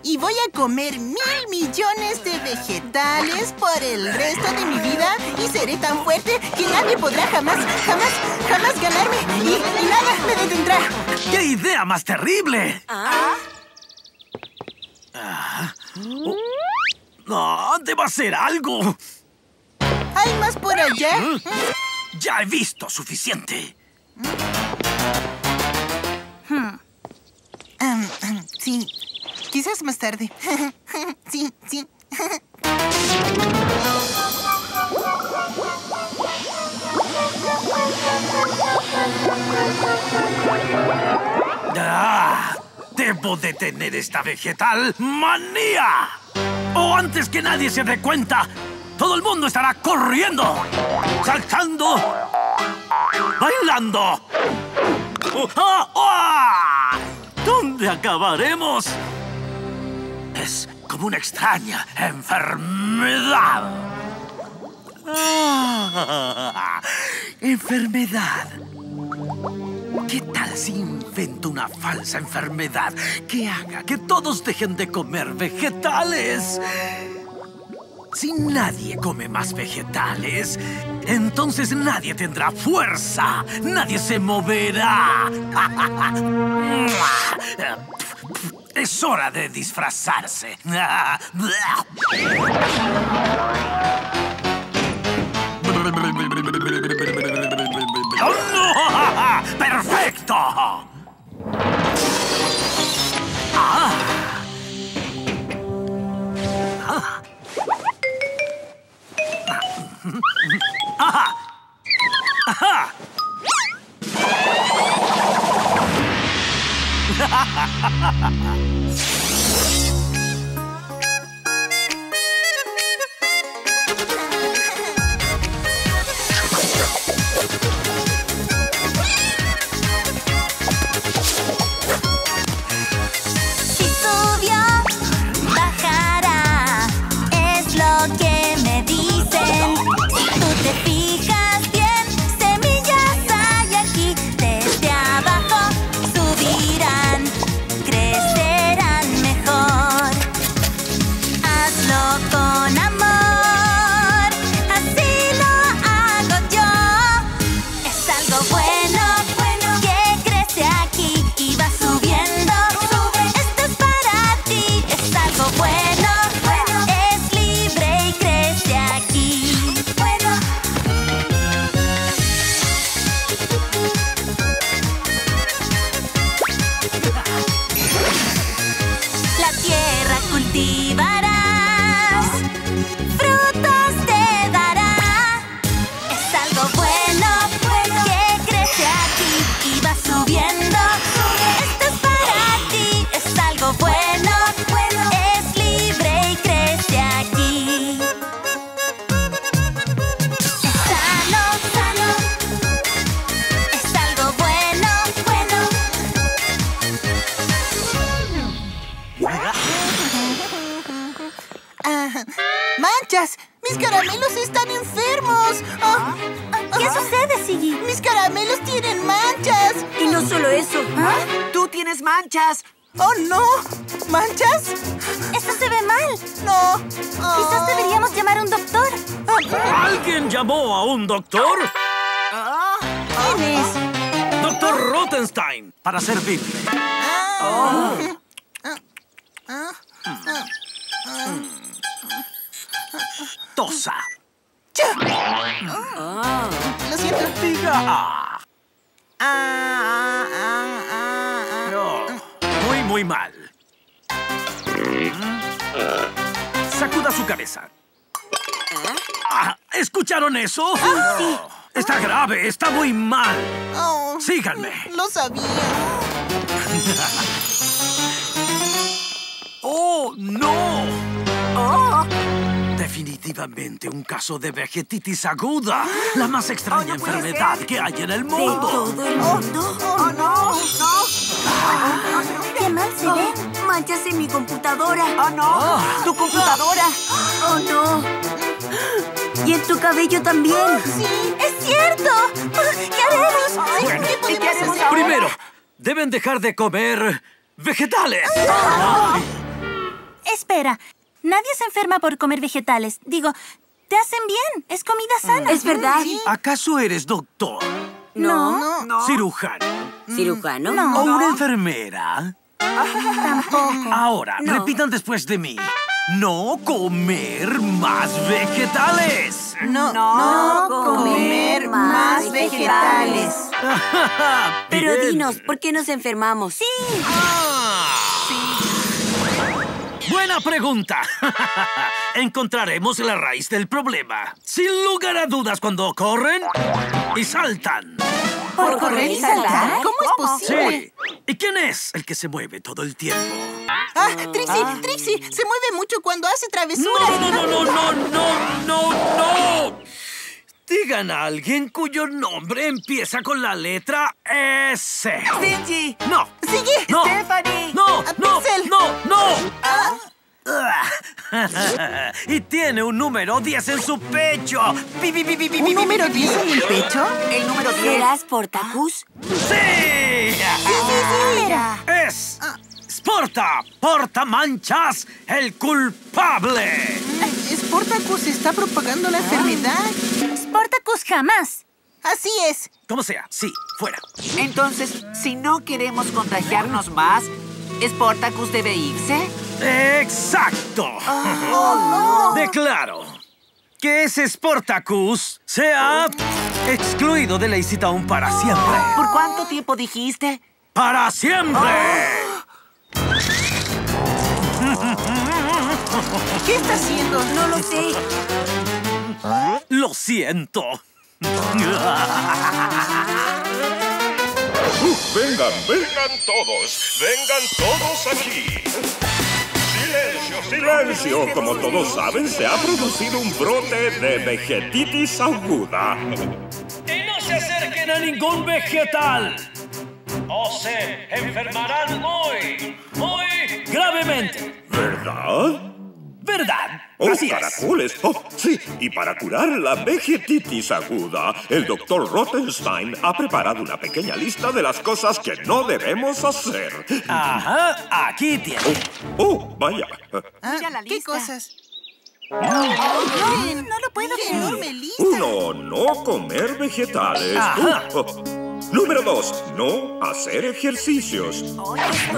Y voy a comer mil millones de vegetales por el resto de mi vida y seré tan fuerte que nadie podrá jamás, jamás, jamás ganarme y, y nada me detendrá. ¡Qué idea más terrible! Ah, Oh. ¡No! ¡Debo hacer algo! ¿Hay más por allá? ¡Ya he visto suficiente! Am, am, sí, quizás más tarde. sí, sí. ¡Ah! ¡Debo detener esta vegetal manía! ¡O antes que nadie se dé cuenta! ¡Todo el mundo estará corriendo! ¡Saltando! ¡Bailando! ¡Oh, ah, ah! ¿Dónde acabaremos? Es como una extraña enfermedad. Ah, enfermedad. ¿Qué tal si invento una falsa enfermedad que haga que todos dejen de comer vegetales? Si nadie come más vegetales, entonces nadie tendrá fuerza, nadie se moverá. Es hora de disfrazarse. ¡Oh, no! ¡Perfecto! Aha! Aha! Ha ha ha ha ha! Caso de vegetitis aguda. La más extraña enfermedad que hay en el ¿De mundo. todo el mundo? ¡Oh, no! Qué mal se ve. ¡Manchas en mi computadora! ¡Oh, no! ¡Tu computadora! ¡Oh, no! Y en tu cabello también. Sí, es cierto. ¿Qué haremos? Bueno, ¿Qué podemos haremos hacer? Primero, deben dejar de comer vegetales. Espera, nadie se enferma por comer vegetales. Digo, te hacen bien. Es comida sana. Es verdad. ¿Acaso eres doctor, No. No. cirujano ¿Cirujano? No. o una enfermera? Tampoco. Ahora, No. repitan después de mí. No comer más vegetales. No, No no comer más vegetales. Pero dinos, ¿por qué nos enfermamos? Sí. Buena pregunta. Encontraremos la raíz del problema. Sin lugar a dudas cuando corren y saltan. ¿Por correr y saltar? ¿Cómo es posible? Sí. ¿Y quién es el que se mueve todo el tiempo? Ah, Trixie, Trixie, se mueve mucho cuando hace travesuras. no, no, no, no, no, no, no. Digan a alguien cuyo nombre empieza con la letra S. ¡Stingy! No. ¡Sigue! No. ¡Stephanie! No, Ah, no, Pixel. no, no. Ah, y tiene un número 10 en su pecho. ¿Un número pi, 10 en el pecho? El número 10. ¿Serás Portacus? ¡Sí! Mira. Es Sporta Portamanchas, el culpable. Sportacus está propagando la enfermedad. Sportacus jamás. Así es. Como sea, sí, fuera. Entonces, si no queremos contagiarnos más, ¿Sportacus debe irse? ¡Exacto! Declaro que ese Sportacus se ha excluido de Lazy Town para siempre. ¿Por cuánto tiempo dijiste? ¡Para siempre! ¿Qué está haciendo? No lo sé. Lo siento. Vengan, vengan todos. Vengan todos aquí. Silencio, silencio. Como todos saben, se ha producido un brote de vegetitis aguda. Y no se acerquen a ningún vegetal. O se enfermarán muy, muy gravemente. ¿Verdad? ¿Verdad? Oh, Así es. caracoles. Oh, sí, y para curar la vegetitis aguda, el doctor Rottenstein ha preparado una pequeña lista de las cosas que no debemos hacer. Ajá, aquí tiene. Oh, oh, vaya. Ah, ¿Qué cosas? No lo puedo ¡Qué creer. enorme lista! Uno, no comer vegetales. Ajá. Uh, oh. Número dos, no hacer ejercicios.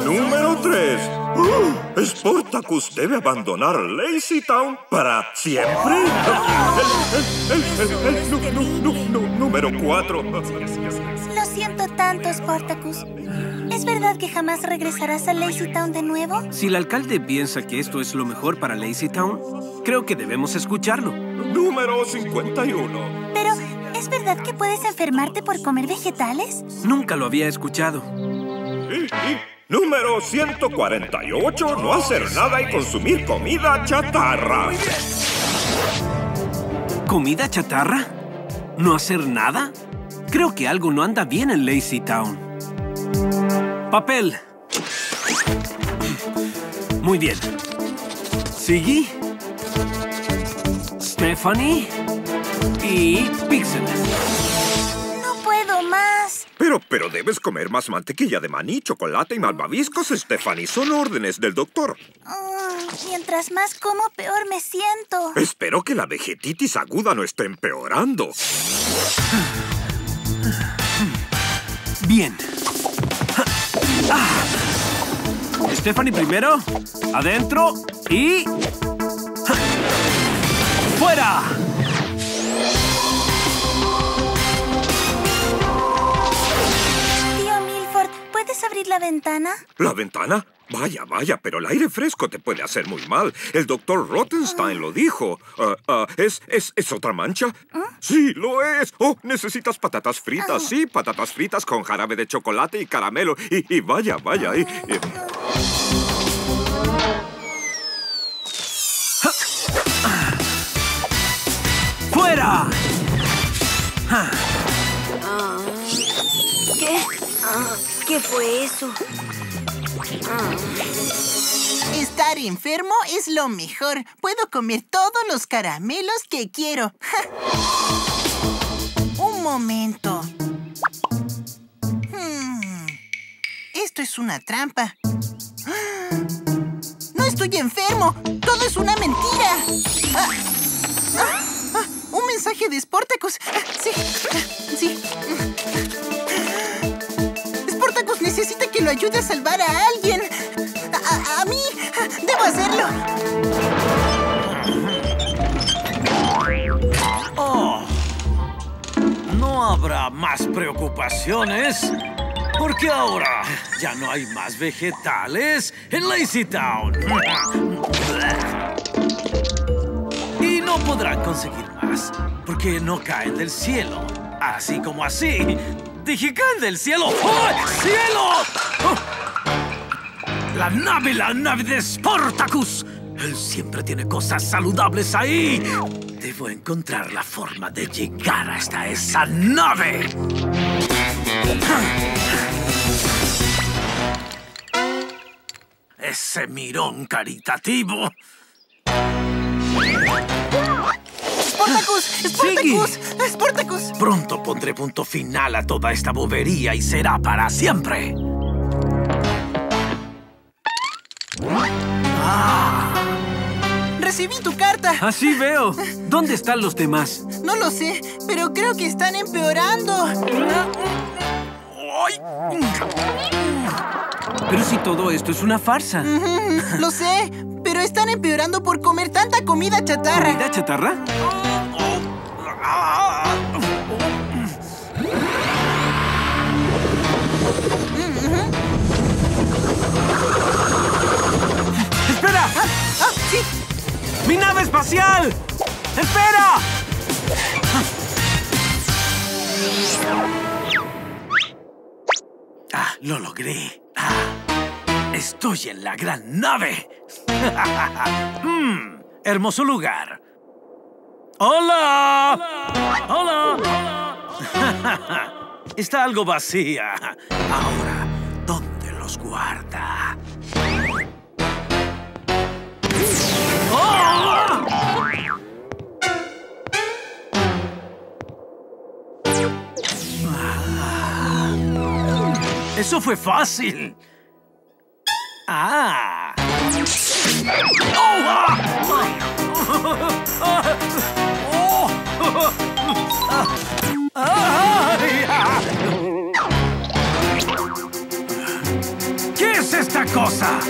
Número tres, uh, Sportacus debe abandonar Lazy Town para siempre. El- el- el- el- número cuatro. Siento tanto, Sportacus. ¿Es verdad que jamás regresarás a Lazy Town de nuevo? Si el alcalde piensa que esto es lo mejor para Lazy Town, creo que debemos escucharlo. Número 51. Pero, ¿es verdad que puedes enfermarte por comer vegetales? Nunca lo había escuchado. Número 148, no hacer nada y consumir comida chatarra. ¿Comida chatarra? ¿No hacer nada? Creo que algo no anda bien en Lazy Town. Papel. Muy bien. ¿Siggy? Stephanie y Pixel. No puedo más. Pero, pero debes comer más mantequilla de maní, chocolate y malvaviscos, Stephanie. Son órdenes del doctor. Mm, mientras más como, peor me siento. Espero que la vegetitis aguda no esté empeorando. Bien. Ah. Stephanie primero, adentro y... ¡Fuera! Tío Milford, ¿puedes abrir la ventana? ¿La ventana? Vaya, vaya, pero el aire fresco te puede hacer muy mal. El doctor Rottenstein lo dijo. Ah, ah, ¿es, es, ¿Es otra mancha? Sí, lo es. Oh, necesitas patatas fritas. Sí, patatas fritas con jarabe de chocolate y caramelo. Y, y vaya, vaya. y- y- ¡Fuera! ¿Qué? Ah, ¿Qué fue eso? Estar enfermo es lo mejor. Puedo comer todos los caramelos que quiero. Un momento. Hmm. Esto es una trampa. ¡No estoy enfermo! ¡Todo es una mentira! Ah, ah, ah, ¡Un mensaje de Sportacus! Sí, sí. Necesita que lo ayude a salvar a alguien. A mí. Debo hacerlo. Oh, no habrá más preocupaciones. Porque ahora ya no hay más vegetales en Lazy Town. Y no podrán conseguir más, porque no caen del cielo. Así como así. Del cielo. ¡Oh, cielo! La nave, la nave de Sportacus. Él siempre tiene cosas saludables ahí. Debo encontrar la forma de llegar hasta esa nave. Ese mirón caritativo. ¡Sportacus! ¡Sportacus! ¡Sportacus! Pronto pondré punto final a toda esta bobería y será para siempre. Recibí tu carta. Así veo. ¿Dónde están los demás? No lo sé, pero creo que están empeorando. Pero si todo esto es una farsa. Lo sé, pero están empeorando por comer tanta comida chatarra. ¿Comida chatarra? ¡Espera! ¡Ah, sí! ¡Mi nave espacial! ¡Espera! Ah, lo logré. Ah, estoy en la gran nave. Mm, hermoso lugar. ¡Hola! ¡Hola! Está algo vacía. Ahora, ¿dónde los guarda? ¡Oh! Eso fue fácil. Ah. ¡Oh! ah! Ah! ¿Qué es esta cosa?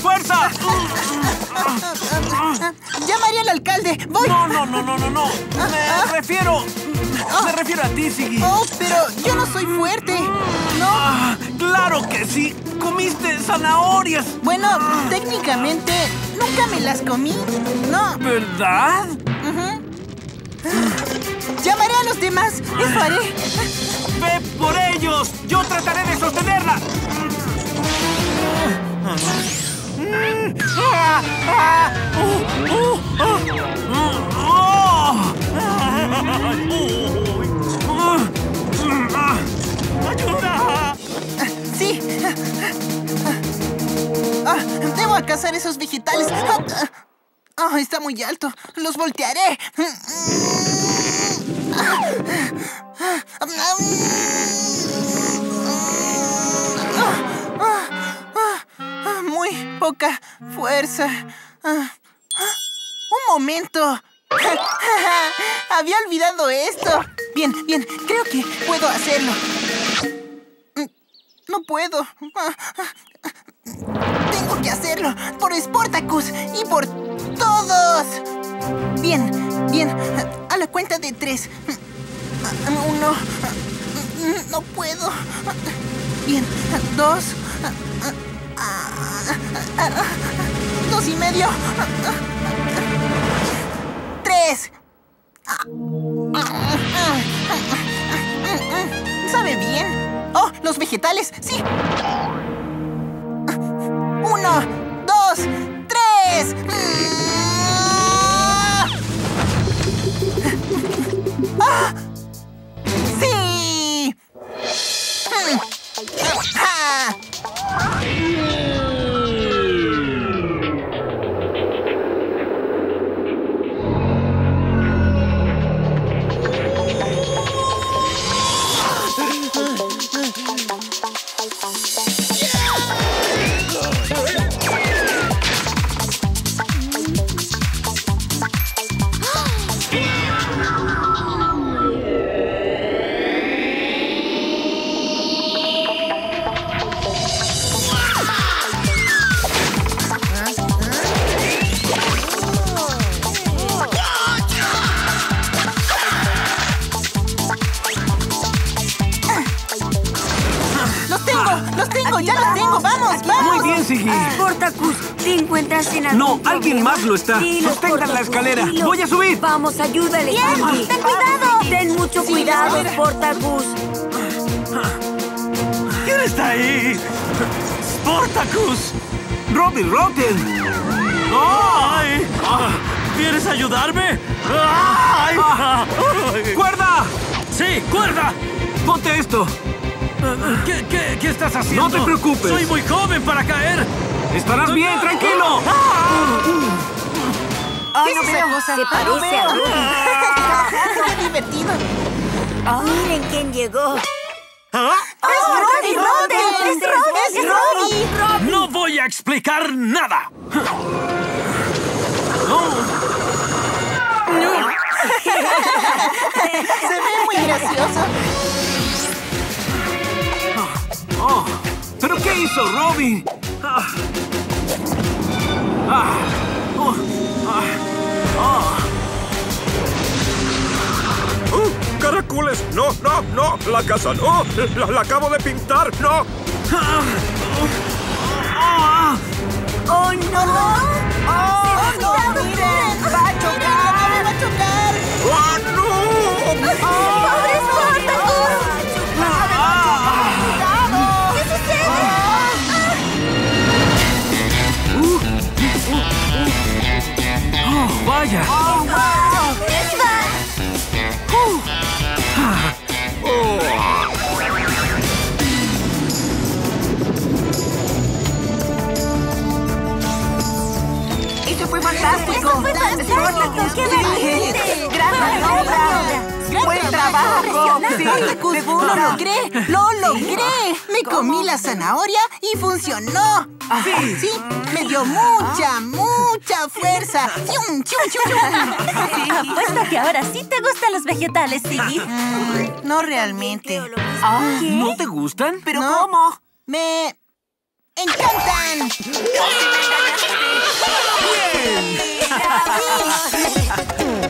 Fuerza! Llamaré al alcalde. Voy. No, no, no, no, no, no. Me refiero. Me refiero a ti, Siggy. Oh, pero yo no soy fuerte. No. Ah, ¡Claro que sí! ¡Comiste zanahorias! Bueno, técnicamente nunca me las comí. No. ¿Verdad? Llamaré a los demás. Eso haré. ¡Ve por ellos! ¡Yo trataré de sostenerla! ¡Ayuda! Sí. Ah, debo alcanzar esos vegetales. Ah, ah, está muy alto. Los voltearé. Poca fuerza. Ah, ah, Un momento. Había olvidado esto. Bien, bien. Creo que puedo hacerlo. Mm, No puedo. Tengo que hacerlo. Por Sportacus y por todos. Bien, bien. A la cuenta de tres. Uno. No puedo. Bien. Dos. Dos y medio. Tres. ¿Sabe bien? Oh, los vegetales, sí. Uno, dos, tres. ¡Ah! ¡Sí! Siggy. Sportacus, ¿te encuentras en algún No, alguien más lo está. Dilo, Sostengan la escalera. dilo. Voy a subir. Vamos, ayúdale, Bien, ten cuidado. Ten mucho Sí, cuidado. Sportacus. ¿Quién está ahí? ¡Sportacus! Robin Rotten. ¡Ay! ¿Quieres ayudarme? ¡Ay! ¡Ay! ¡Cuerda! ¡Sí, cuerda! Ponte esto. ¿Qué, qué, qué estás haciendo? No te preocupes. Soy muy joven para caer. Estarás bien, tranquilo. ¡Ay, no veo! Se parece a Ruby. ¡Qué divertido! Miren quién llegó. ¿Ah? ¡Es Roddy! ¡Es Roddy! ¡Es Roddy! No voy a explicar nada. Se ve muy gracioso. Oh, ¿Pero qué hizo Robin? Ah. Ah. Oh. Ah. Ah. ¡Uh! ¡Caracoles! ¡No, no, no! ¡La casa no! ¡La, la acabo de pintar! ¡No! Ah. ¡Oh, no! ¡Oh, no! ¡Va a chocar! ¡Va a chocar! ¡Ah, no! ¡Pobre Oh, vaya. ¡Eso fue fantástico! ¡Eso fue fantástico! ¡Qué valiente! ¡Gran maniobra! ¡Buen trabajo! Sí. ¡Lo logré! ¡Lo logré! Me comí la zanahoria y funcionó. Sí, sí, me dio mucha, mucha fuerza. ¡Fium, fium, fium, fium! Apuesto que ahora sí te gustan los vegetales, Siggy. Mm, No realmente. Ah, ¿No te gustan? ¿Pero cómo? Me encantan. Bing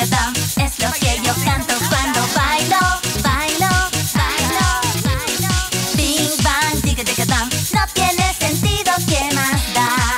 es lo que yo canto cuando bailo, bailo, bailo, bailo. Bing bang, diga dam, no tiene sentido, ¿qué más da?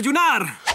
Desayunar.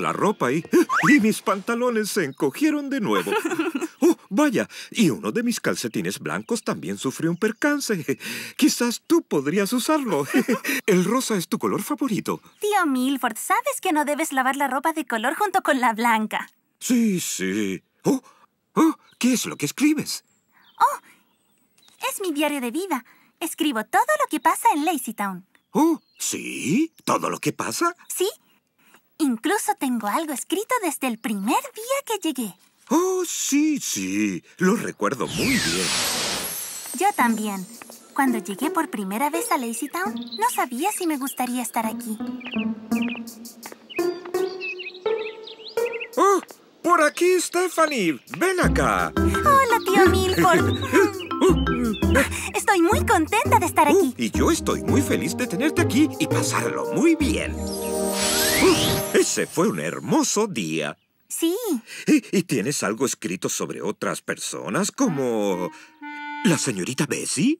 La ropa y, y mis pantalones se encogieron de nuevo. Oh, vaya, y uno de mis calcetines blancos también sufrió un percance. Quizás tú podrías usarlo. El rosa es tu color favorito. tío Milford, sabes que no debes lavar la ropa de color junto con la blanca. Sí, sí. Oh, oh, ¿qué es lo que escribes? Es mi diario de vida. Escribo todo lo que pasa en Lazy Town. Oh, ¿sí? ¿Todo lo que pasa? ¿Sí? Incluso tengo algo escrito desde el primer día que llegué. Oh, sí, sí. Lo recuerdo muy bien. Yo también. Cuando llegué por primera vez a Lazy Town, no sabía si me gustaría estar aquí. Oh, por aquí, Stephanie. Ven acá. Hola, tío Milford. Estoy muy contenta de estar aquí. Y yo estoy muy feliz de tenerte aquí y pasarlo muy bien. Uh, ese fue un hermoso día. Sí, ¿Y, y tienes algo escrito sobre otras personas como... la señorita Bessie?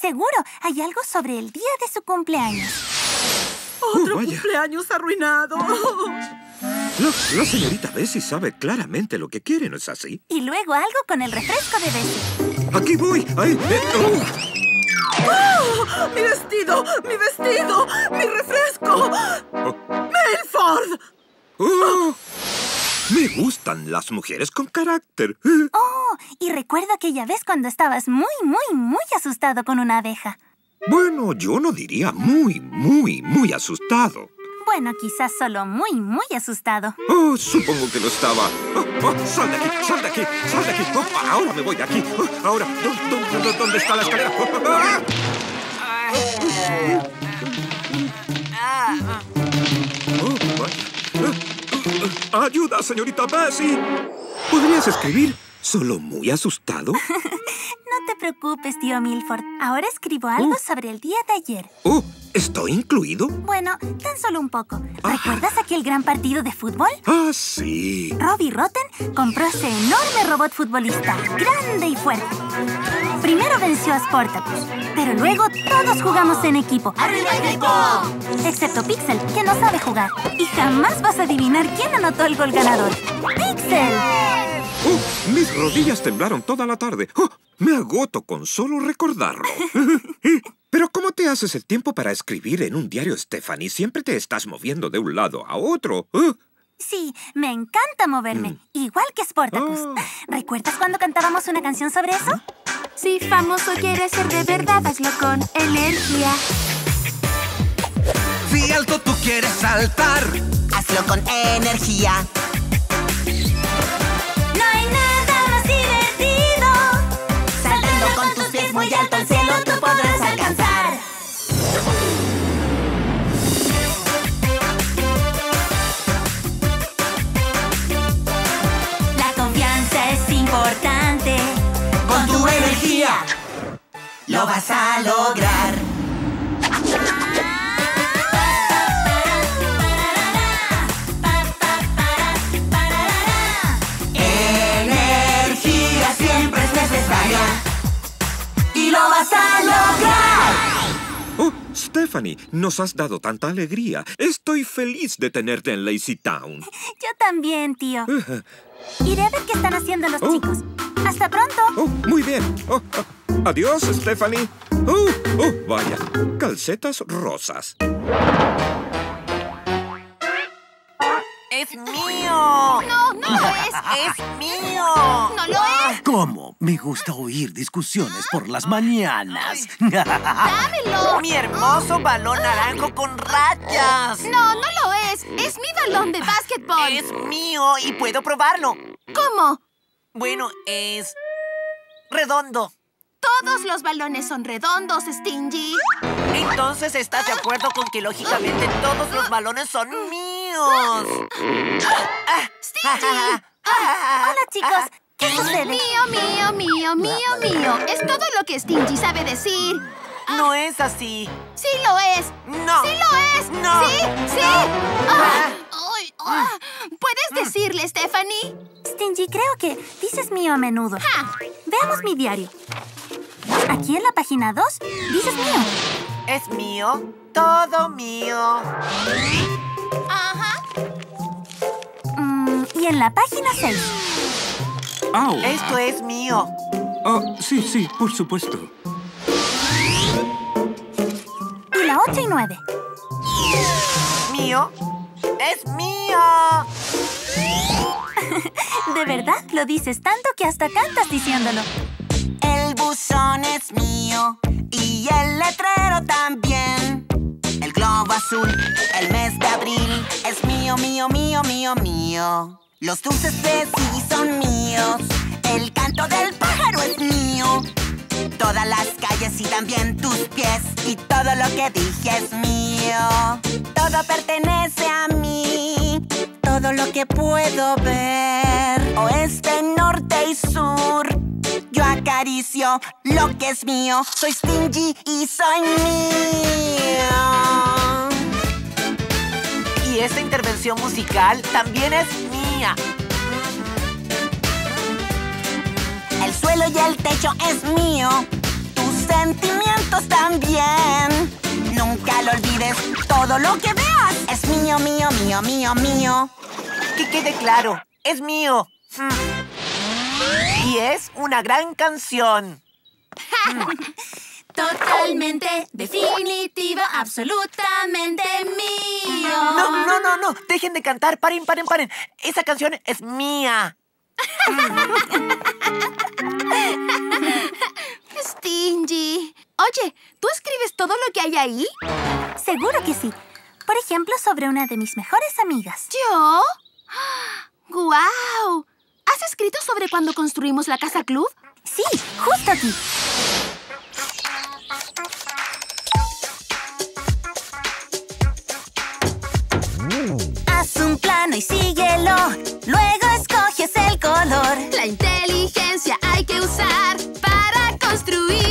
seguro hay algo sobre el día de su cumpleaños. Otro vaya. cumpleaños arruinado. La, la señorita Bessie sabe claramente lo que quiere, ¿no es así? Y luego algo con el refresco de Bessie. ¡Aquí voy! ¡Ay! eh, oh. ¡Oh! ¡Mi vestido! ¡Mi vestido! ¡Mi refresco! ¡Milford! ¡Oh! Me gustan las mujeres con carácter. Oh, y recuerdo aquella vez cuando estabas muy, muy, muy asustado con una abeja. Bueno, yo no diría muy, muy, muy asustado. Bueno, quizás solo muy, muy asustado. Oh, supongo que lo estaba. Oh, oh, ¡Sal de aquí! ¡Sal de aquí! ¡Sal de aquí! Oh, ahora me voy de aquí. Oh, ahora, ¿dó- dó- dó- ¿dónde está la escalera? Oh. Ah, ¡Ayuda, señorita Bessie! ¿Podrías escribir solo muy asustado? No te preocupes, tío Milford. Ahora escribo algo sobre el día de ayer. Oh, ¿estoy incluido? Bueno, tan solo un poco. ¿Recuerdas aquel gran partido de fútbol? Ah, sí. Robbie Rotten compró ese enorme robot futbolista, grande y fuerte. Primero venció a Sportacus, pero luego todos jugamos en equipo. ¡Arriba equipo! Excepto Pixel, que no sabe jugar. Y jamás vas a adivinar quién anotó el gol ganador. ¡Pixel! Oh, mis rodillas temblaron toda la tarde. Oh, me agoto con solo recordarlo. Pero ¿cómo te haces el tiempo para escribir en un diario, Stephanie? Siempre te estás moviendo de un lado a otro. Oh, Sí, me encanta moverme, igual que Sportacus. Oh. ¿Recuerdas cuando cantábamos una canción sobre eso? Si famoso quieres ser de verdad, hazlo con energía. Si alto tú quieres saltar, Hazlo con energía. No hay nada muy alto al cielo, tú podrás alcanzar. La confianza es importante. Con tu energía lo vas a lograr. ¡Lo vas a lograr! Oh, Stephanie, nos has dado tanta alegría. Estoy feliz de tenerte en Lazy Town. Yo también, tío. Iré a ver qué están haciendo los oh. chicos. ¡Hasta pronto! Oh, muy bien. Oh, oh. Adiós, Stephanie. ¡Oh, vaya! Calcetas rosas. ¡Es mío! No, no lo es. ¡Es mío! No lo es. ¿Cómo? Me gusta oír discusiones por las mañanas. Dámelo. ¡Mi hermoso balón naranjo con rayas! No, no lo es. Es mi balón de básquetbol. Es mío y puedo probarlo. ¿Cómo? Bueno, es redondo. Todos los balones son redondos, Stingy. Entonces, ¿estás de acuerdo con que lógicamente todos los balones son míos? Ah, Stingy. Hola, chicos. ¿Qué sucede? Mío, mío, mío, mío, mío. Es todo lo que Stingy sabe decir. No es así. Sí lo es. No. Sí lo es. No. Sí, sí. Ah, ay, ah. ¿Puedes decirle, Stephanie? Stingy, creo que dices mío a menudo. Ja. Veamos mi diario. Aquí en la página 2 dices mío. Es mío, todo mío. Ajá. Mm, y en la página 6. Au. Esto es mío. Oh, sí, sí, por supuesto. Y la 8 y 9. ¿Mío? ¡Es mío! De verdad, lo dices tanto que hasta cantas diciéndolo. El buzón es mío y el letrero también. El mes de abril, es mío, mío, mío, mío, mío. Los dulces de sí son míos. El canto del pájaro es mío. Todas las calles y también tus pies. Y todo lo que dije es mío. Todo pertenece a mí. Todo lo que puedo ver. Oeste, norte y sur. Lo que es mío. Soy stingy y soy mío. Y esta intervención musical también es mía. El suelo y el techo es mío. Tus sentimientos también. Nunca lo olvides. Todo lo que veas es mío, mío, mío, mío, mío. Que quede claro, es mío. Mm. Y es una gran canción. Totalmente, definitiva, absolutamente mío. No, no, no, no. Dejen de cantar. Paren, paren, paren. Esa canción es mía. Stingy. Oye, ¿tú escribes todo lo que hay ahí? Seguro que sí. Por ejemplo, sobre una de mis mejores amigas. ¿Yo? ¡Guau! ¿Has escrito sobre cuando construimos la casa club? Sí, justo aquí. Haz un plano y síguelo. Luego escoges el color. La inteligencia hay que usar para construir.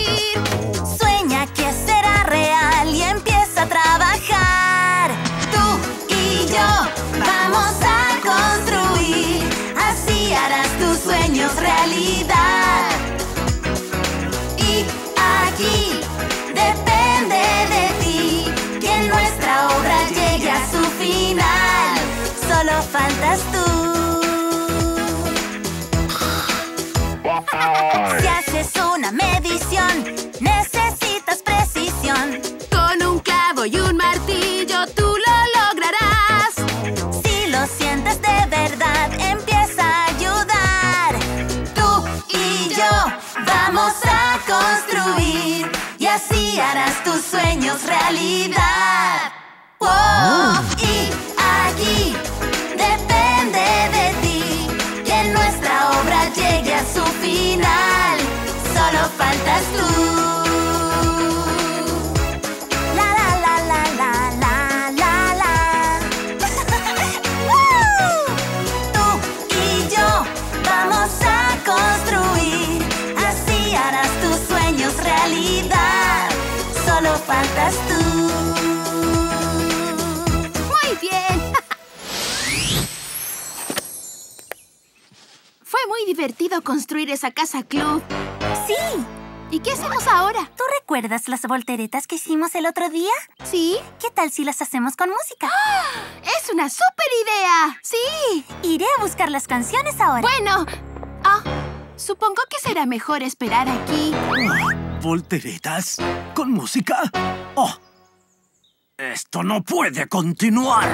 Realidad. Y aquí depende de ti que nuestra obra llegue a su final. Solo faltas tú. Si haces una medición, harás tus sueños realidad. Wow. Y aquí depende de ti que nuestra obra llegue a su final. Solo faltas tú. Muy divertido construir esa casa club. Sí, ¿Y qué hacemos ahora? ¿tú ¿Recuerdas las volteretas que hicimos el otro día? ¿Sí? ¿Qué tal si las hacemos con música? ¡Es una súper idea! ¡Sí! Iré a buscar las canciones ahora. Bueno, ah, supongo que será mejor esperar aquí. ¿Volteretas? ¿Con música? ¡Oh! Esto no puede continuar.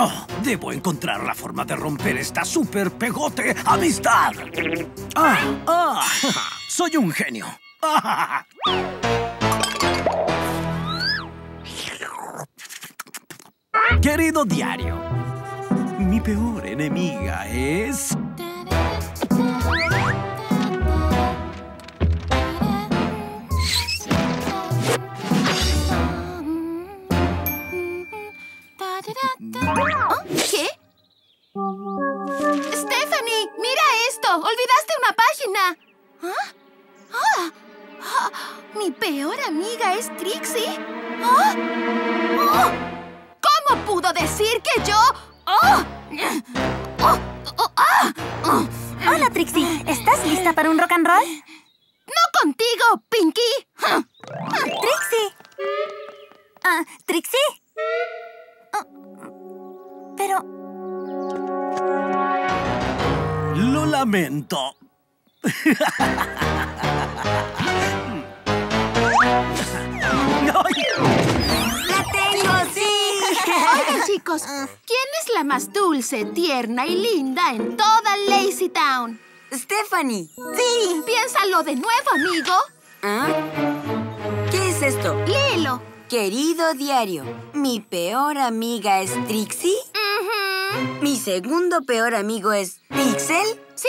Oh, debo encontrar la forma de romper esta super pegote amistad. Ah, ah, soy un genio. Ah. Querido diario, mi peor enemiga es... ¿Oh? ¿Qué? ¡Stephanie! ¡Mira esto! ¡Olvidaste una página! ¿Ah? ¡Ah! ¡Ah! ¡Mi peor amiga es Trixie! ¿Ah? ¡Oh! ¿Cómo pudo decir que yo...? ¡Oh! ¡Oh! ¡Oh! ¡Ah! Hola, Trixie. ¿Estás lista para un rock and roll? ¡No contigo, Pinky! ¡Ah! Trixie. Trixie. Pero Lo lamento. ¡La tengo, sí! Oigan, chicos, ¿quién es la más dulce, tierna y linda en toda Lazy Town? Stephanie. Sí. Piénsalo de nuevo, amigo. ¿Ah? ¿Qué es esto? Léelo. Querido diario, mi peor amiga es Trixie. Mi segundo peor amigo es Pixel. Sí.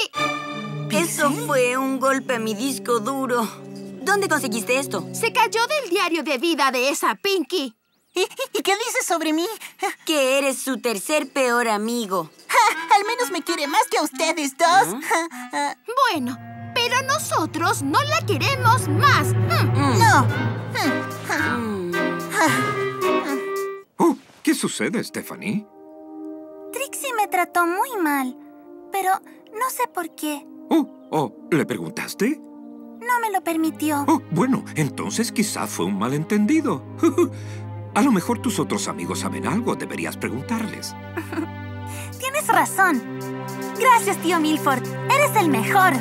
Eso fue un golpe a mi disco duro. ¿Dónde conseguiste esto? Se cayó del diario de vida de esa Pinky. ¿Y, y qué dices sobre mí? Que eres su tercer peor amigo. Ja, Al menos me quiere más que a ustedes dos. Ja, ah, Bueno, pero nosotros no la queremos más. Mm. No. Oh, ¿Qué sucede, Stephanie? Trixie me trató muy mal. Pero no sé por qué. Oh, oh, ¿le preguntaste? No me lo permitió. Oh, bueno, entonces quizá fue un malentendido. A lo mejor tus otros amigos saben algo, deberías preguntarles. Tienes razón. Gracias, tío Milford. Eres el mejor.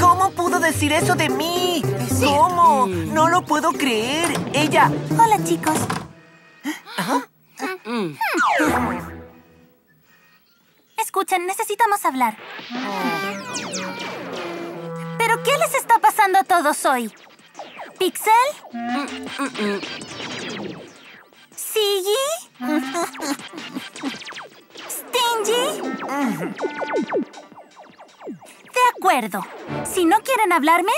¿Cómo pudo decir eso de mí? ¿Cómo? No lo puedo creer. Ella... Hola, chicos. Escuchen, necesitamos hablar. ¿Pero qué les está pasando a todos hoy? ¿Pixel? ¿Siggy? ¿Stingy? De acuerdo. Si no quieren hablarme,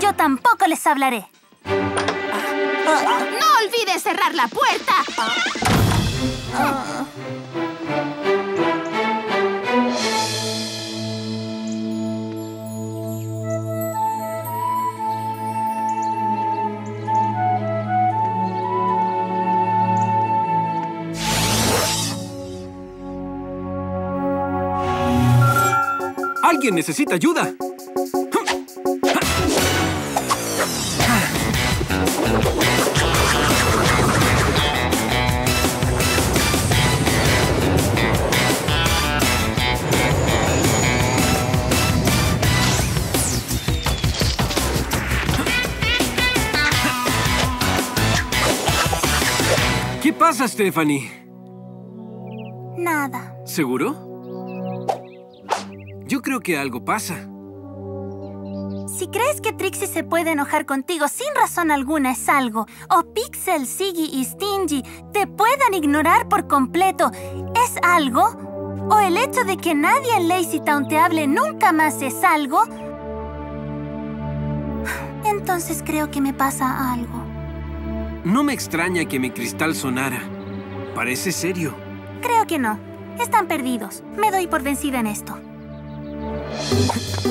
yo tampoco les hablaré. No olvides cerrar la puerta. ¡Alguien necesita ayuda! ¿Qué pasa, Stephanie? Nada. ¿Seguro? Creo que algo pasa. Si crees que Trixie se puede enojar contigo sin razón alguna es algo, o Pixel, Siggy y Stingy te puedan ignorar por completo es algo, o el hecho de que nadie en Lazy Town te hable nunca más es algo, entonces creo que me pasa algo. No me extraña que mi cristal sonara. Parece serio. Creo que no. Están perdidos. Me doy por vencida en esto.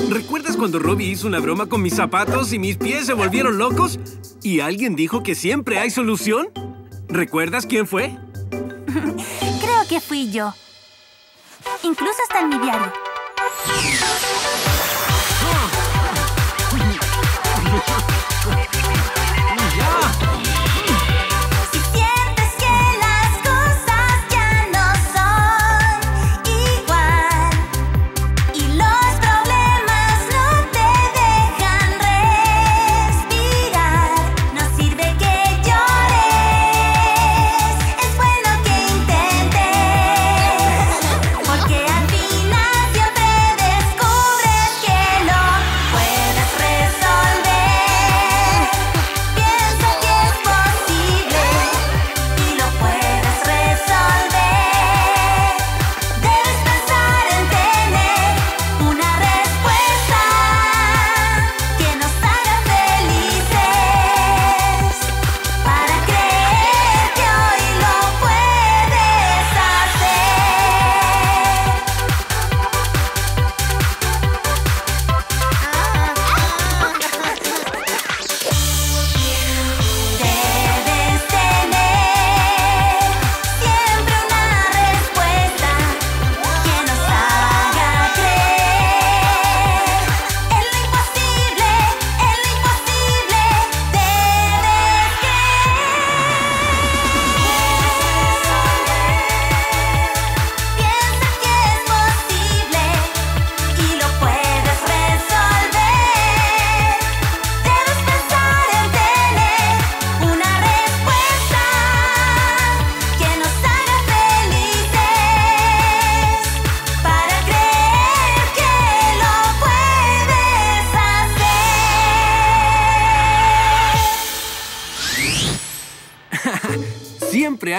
¿Recuerdas cuando Robbie hizo una broma con mis zapatos y mis pies se volvieron locos? ¿Y alguien dijo que siempre hay solución? ¿Recuerdas quién fue? Creo que fui yo. Incluso está en mi diario.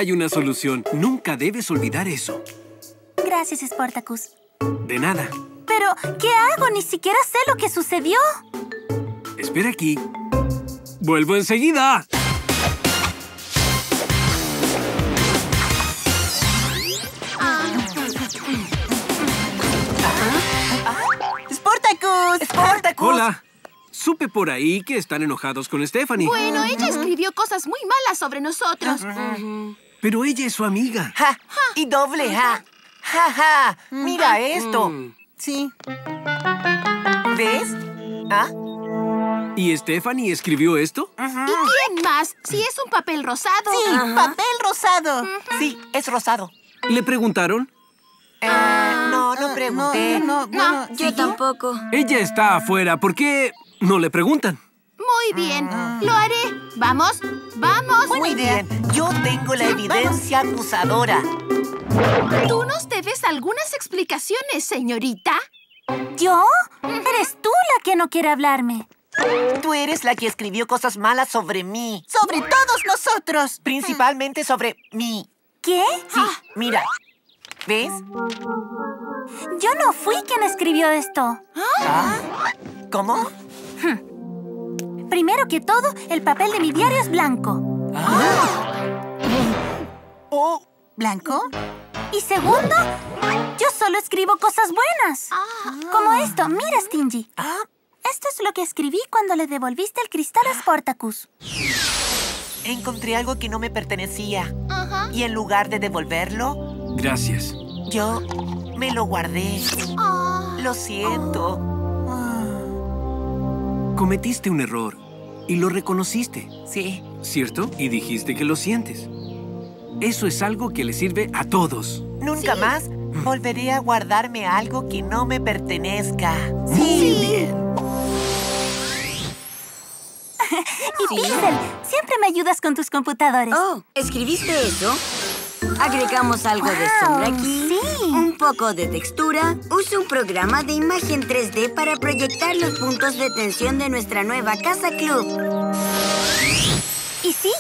Hay una solución. Nunca debes olvidar eso. Gracias, Sportacus. De nada. Pero, ¿qué hago? Ni siquiera sé lo que sucedió. Espera aquí. ¡Vuelvo enseguida! ¡Sportacus! ¡Sportacus! Hola. Supe por ahí que están enojados con Stephanie. Bueno, ella escribió cosas muy malas sobre nosotros. Pero ella es su amiga. ¡Ja! Y doble ja. ¡Ja, ja! Mira esto. Mm. Sí. ¿Ves? ¿Ah? ¿Y Stephanie escribió esto? ¿Y quién más? Si es un papel rosado. Sí, papel rosado. Sí, es rosado. ¿Le preguntaron? Eh, no, no pregunté. No, no, no. Yo tampoco. Ella está afuera. ¿Por qué no le preguntan? Muy bien, lo haré. Vamos, vamos. Muy bien. Yo tengo la evidencia acusadora. ¿Tú nos debes algunas explicaciones, señorita? ¿Yo? Eres tú la que no quiere hablarme. Tú eres la que escribió cosas malas sobre mí. Sobre todos nosotros. Principalmente sobre mí. ¿Qué? Sí, mira. ¿Ves? Yo no fui quien escribió esto. ¿Ah? ¿Cómo? Primero que todo, el papel de mi diario es blanco. ¿Oh? ¿Blanco? Y segundo, yo solo escribo cosas buenas. Como esto. Mira, Stingy. ¿Ah? Esto es lo que escribí cuando le devolviste el cristal a Sportacus. Encontré algo que no me pertenecía. Y en lugar de devolverlo, Gracias. yo me lo guardé. Ah. Lo siento. Cometiste un error y lo reconociste, Sí. ¿cierto? Y dijiste que lo sientes. Eso es algo que le sirve a todos. Nunca más volveré a guardarme algo que no me pertenezca. Muy bien. Y Pixel, siempre me ayudas con tus computadores. Oh, ¿escribiste eso? Agregamos algo de sombra aquí, sí. un poco de textura. Usa un programa de imagen 3D para proyectar los puntos de tensión de nuestra nueva casa club. Y sí,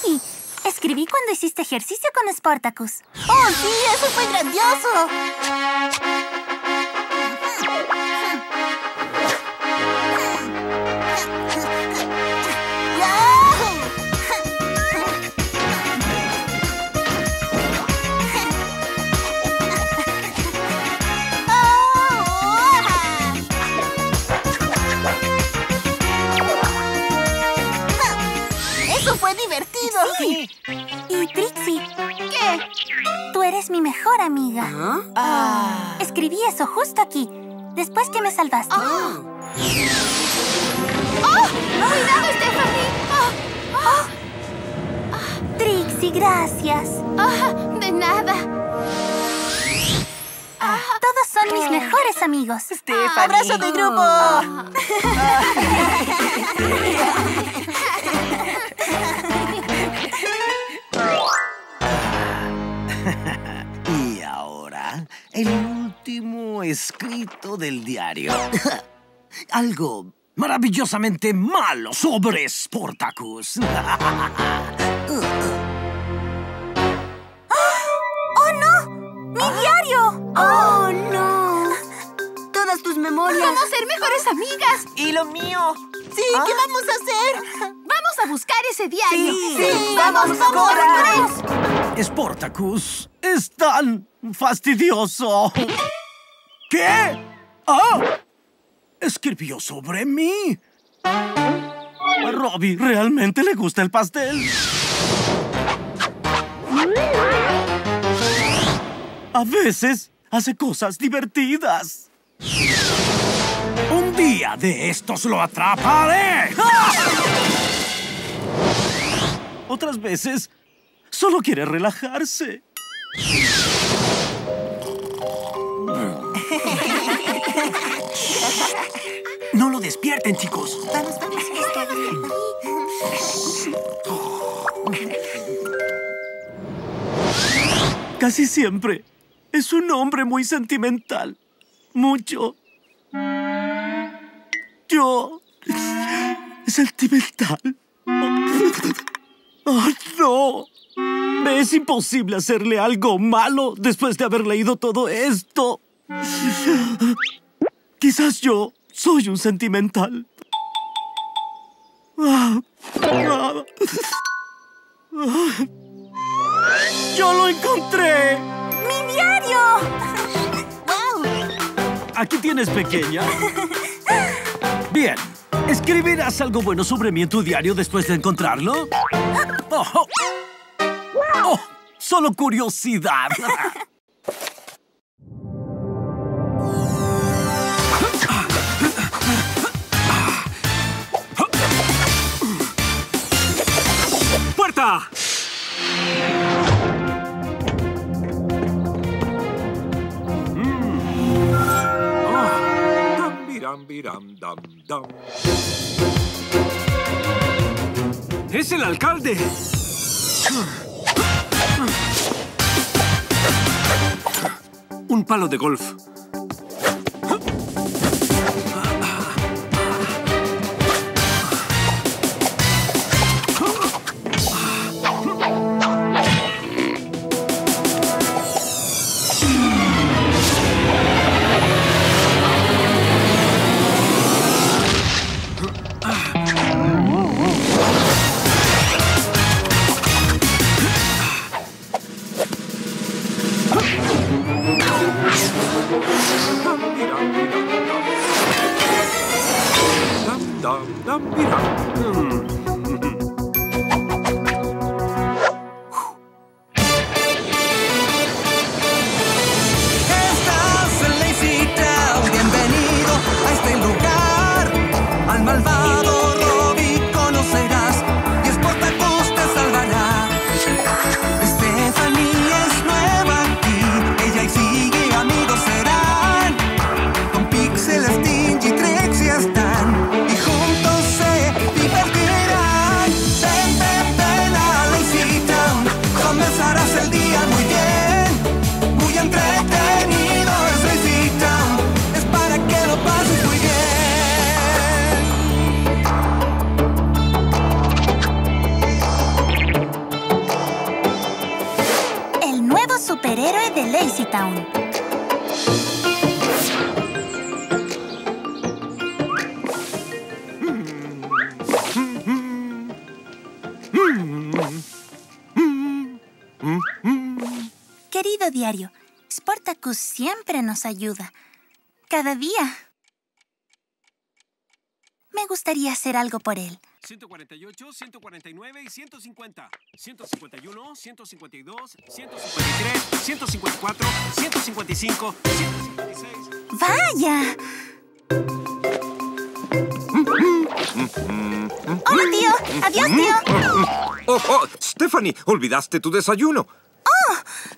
escribí cuando hiciste ejercicio con Sportacus. ¡Oh, sí! ¡Eso fue grandioso! Amiga. ¿Ah? Ah. Escribí eso justo aquí, después que me salvaste. ¡Oh! ¡Cuidado, Stephanie! ¡Oh! Trixie, gracias. Ah, de nada. Todos son mis mejores amigos. Stephanie. ¡Abrazo de grupo! el último escrito del diario. Algo maravillosamente malo sobre Sportacus. ¡Oh, no! ¡Mi diario! ¡Oh, no! Todas tus memorias. Vamos a ser mejores amigas. ¿Y lo mío? Sí, ¿qué vamos a hacer? Vamos a buscar ese diario. Sí, vamos, vamos. ¡Corran! Sportacus es tan fastidioso. ¿Qué? ¡Ah! Escribió sobre mí. A Robbie realmente le gusta el pastel. A veces hace cosas divertidas. Un día de estos lo atraparé. ¡Ah! Otras veces solo quiere relajarse. No lo despierten, chicos. Vamos, vamos. Casi siempre es un hombre muy sentimental. Mucho. Yo. ¿Sentimental? ¡Oh, no! Me es imposible hacerle algo malo después de haber leído todo esto. Quizás yo soy un sentimental. Ah, ah. ¡Yo lo encontré! ¡Mi diario! Aquí tienes, pequeña. Bien. ¿Escribirás algo bueno sobre mí en tu diario después de encontrarlo? Oh, oh. Oh, solo curiosidad. ¡Puerta! ¡Es el alcalde! Un palo de golf. Al malvado nos ayuda. Cada día. Me gustaría hacer algo por él. 148, 149 y 150. 151, 152, 153, 154, 155, 156. ¡Vaya! Hola, tío. Adiós, tío. Oh, oh, Stephanie, olvidaste tu desayuno.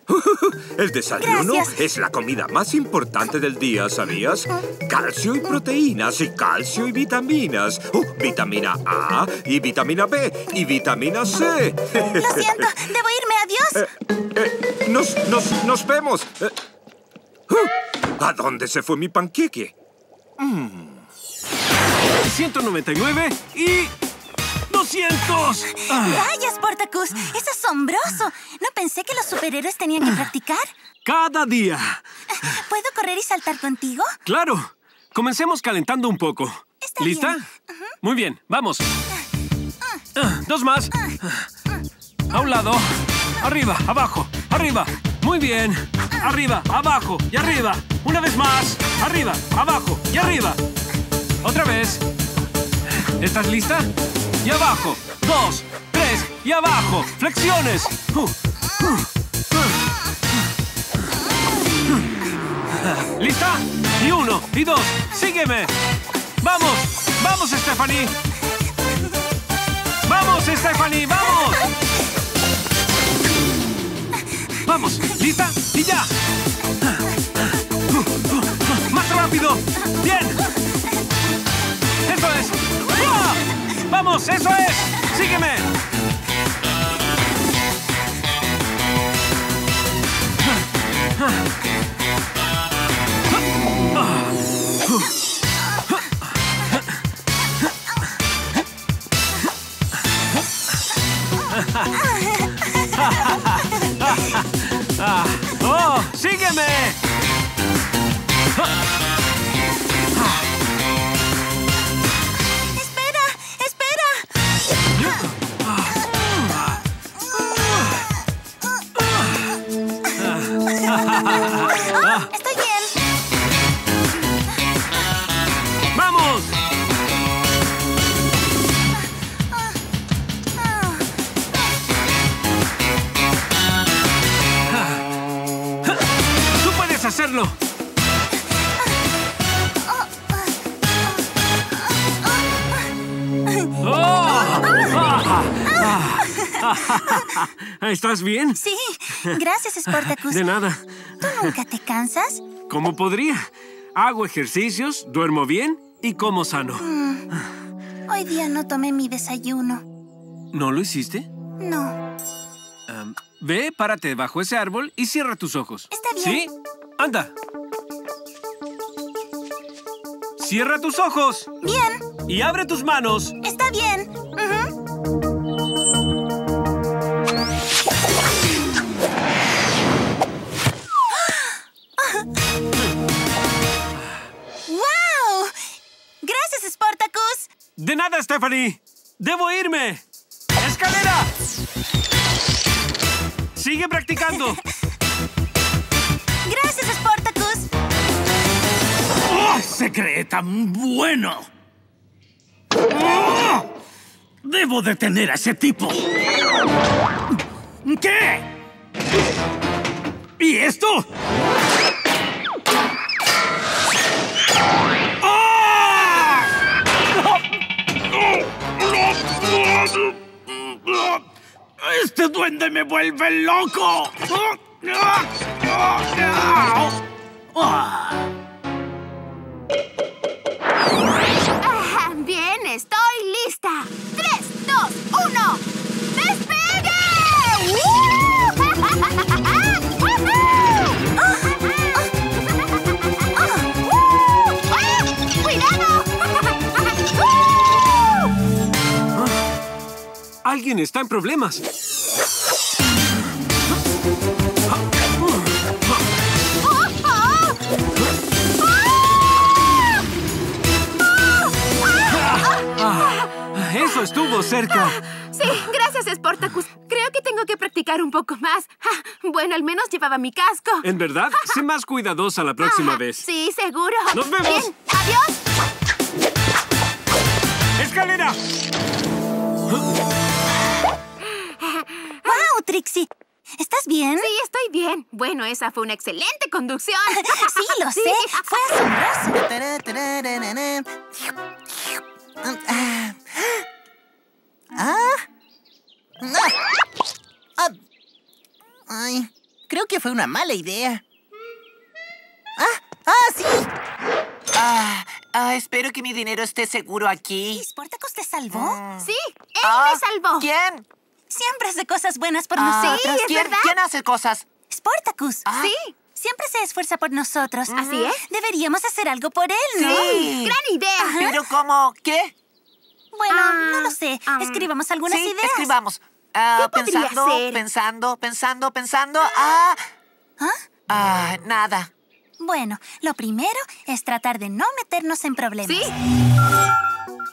El desayuno Gracias. es la comida más importante del día, ¿sabías? Calcio y proteínas, y calcio y vitaminas. Oh, vitamina A, y vitamina B, y vitamina C. Lo siento. Debo irme. Adiós. Eh, nos, nos, nos vemos. Eh, oh, ¿A dónde se fue mi panqueque? 199 y... 200. Ah, Vaya, Sportacus. Es asombroso. No pensé que los superhéroes tenían que practicar. cada día. ¿Puedo correr y saltar contigo? Claro. Comencemos calentando un poco. Está ¿Lista? bien. Muy bien, vamos. Ah, Dos más. A un lado. Arriba, abajo, arriba. Muy bien. Arriba, abajo y arriba. Una vez más. Arriba, abajo y arriba. Otra vez. ¿Estás lista? Y abajo. Dos, tres y abajo. Flexiones. ¿Lista? Y uno, y dos. Sígueme. Vamos, vamos, Stephanie. Vamos, Stephanie, vamos. Vamos, ¿lista? Y ya. Más rápido. Bien. Vamos, eso es. Sígueme. Ah, ¡Oh! ¡Sígueme! ¿Estás bien? Sí, gracias, Sportacus. De nada. ¿Tú nunca te cansas? ¿Cómo podría? Hago ejercicios, duermo bien y como sano. Hoy día no tomé mi desayuno. ¿No lo hiciste? No. Ve, párate bajo ese árbol y cierra tus ojos. Está bien. ¿Sí? Anda. Cierra tus ojos Bien, y abre tus manos. está bien. De nada, Stephanie. Debo irme. ¡Escalera! Sigue practicando. Gracias, Sportacus. ¡Oh, se cree tan bueno! ¡Oh! Debo detener a ese tipo. ¿Qué? ¿Y esto? ¡Este duende me vuelve loco! Bien, estoy lista. Alguien está en problemas. Ah, Eso estuvo cerca. Sí, gracias, Sportacus. Creo que tengo que practicar un poco más. Ah, Bueno, al menos llevaba mi casco. En verdad, sé más cuidadosa la próxima vez. Sí, seguro. ¡Nos vemos! Bien, adiós. ¡Escalera! ¡Wow, Trixie! ¿Estás bien? Sí, estoy bien. Bueno, esa fue una excelente conducción. Sí, lo sé. Fue asombroso. Ah. Ah. Ah. Ah. Ay, creo que fue una mala idea. ¡Ah! ¡Ah, sí! Ah, ah, espero que mi dinero esté seguro aquí. ¿Sportacus te salvó? Sí, él Ah, me salvó. ¿Quién? Siempre hace cosas buenas por Ah, nosotros. es ¿quién, verdad. ¿Quién hace cosas? Sportacus. Ah. Sí, Siempre se esfuerza por nosotros. Así es. Deberíamos hacer algo por él, ¿no? Sí. gran idea. ¿Pero cómo? ¿Qué? Bueno, Ah, no lo sé. Escribamos algunas sí, ideas. escribamos. Ah, ¿Qué podría pensando, ser? pensando, pensando, pensando. Ah, ¿Ah? ah, nada. Bueno, lo primero es tratar de no meternos en problemas. Sí,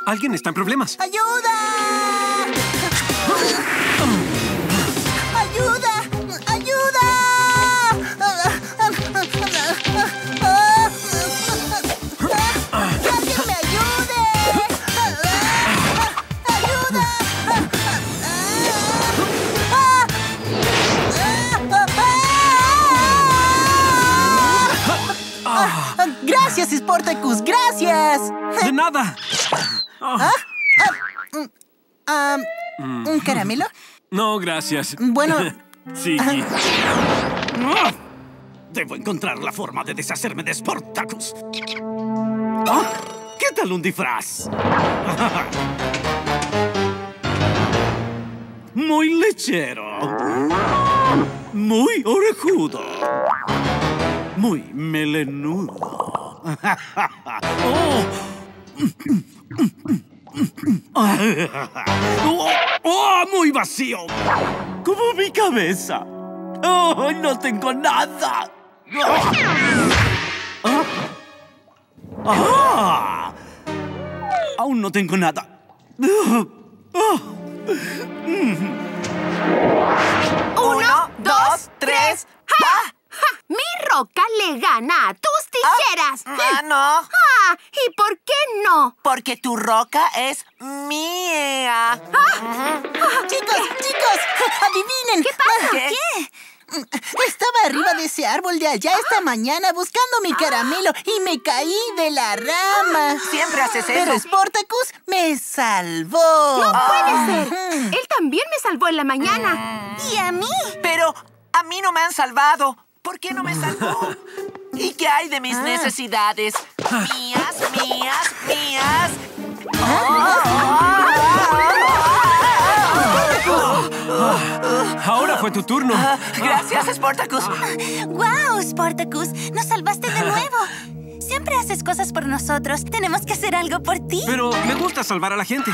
Alguien está en problemas. ¡Ayuda! Gracias, Sportacus, gracias. De nada. Ah, ¿Un caramelo? No, gracias. Bueno, Sí. ¡Ah! Debo encontrar la forma de deshacerme de Sportacus. ¿Ah? ¿Qué tal un disfraz? Muy lechero. Muy orejudo. Muy melenudo. ¡Oh! ¡Oh! ¡Oh! ¡Muy vacío! Como mi cabeza. ¡Oh, no tengo nada! ¡Ah! ¡Ah! Aún no tengo nada. ¡Ah! Uno, roca le gana a tus tijeras. Ah, no. Ah, ¿Y por qué no? Porque tu roca es mía. Chicos, chicos, adivinen. ¿Qué pasa? ¿Qué? Estaba arriba de ese árbol de allá esta mañana buscando mi caramelo y me caí de la rama. Siempre haces Pero eso. Sportacus me salvó. No puede ser. Él también me salvó en la mañana. ¿Y a mí? Pero a mí no me han salvado. ¿Por qué no me salvó? ¿Y qué hay de mis necesidades? Mías, mías, mías. Ahora fue tu turno. Ah, Gracias, Sportacus. ¡Wow, Sportacus! ¡Nos salvaste de nuevo! Siempre haces cosas por nosotros. Tenemos que hacer algo por ti. Pero me gusta salvar a la gente.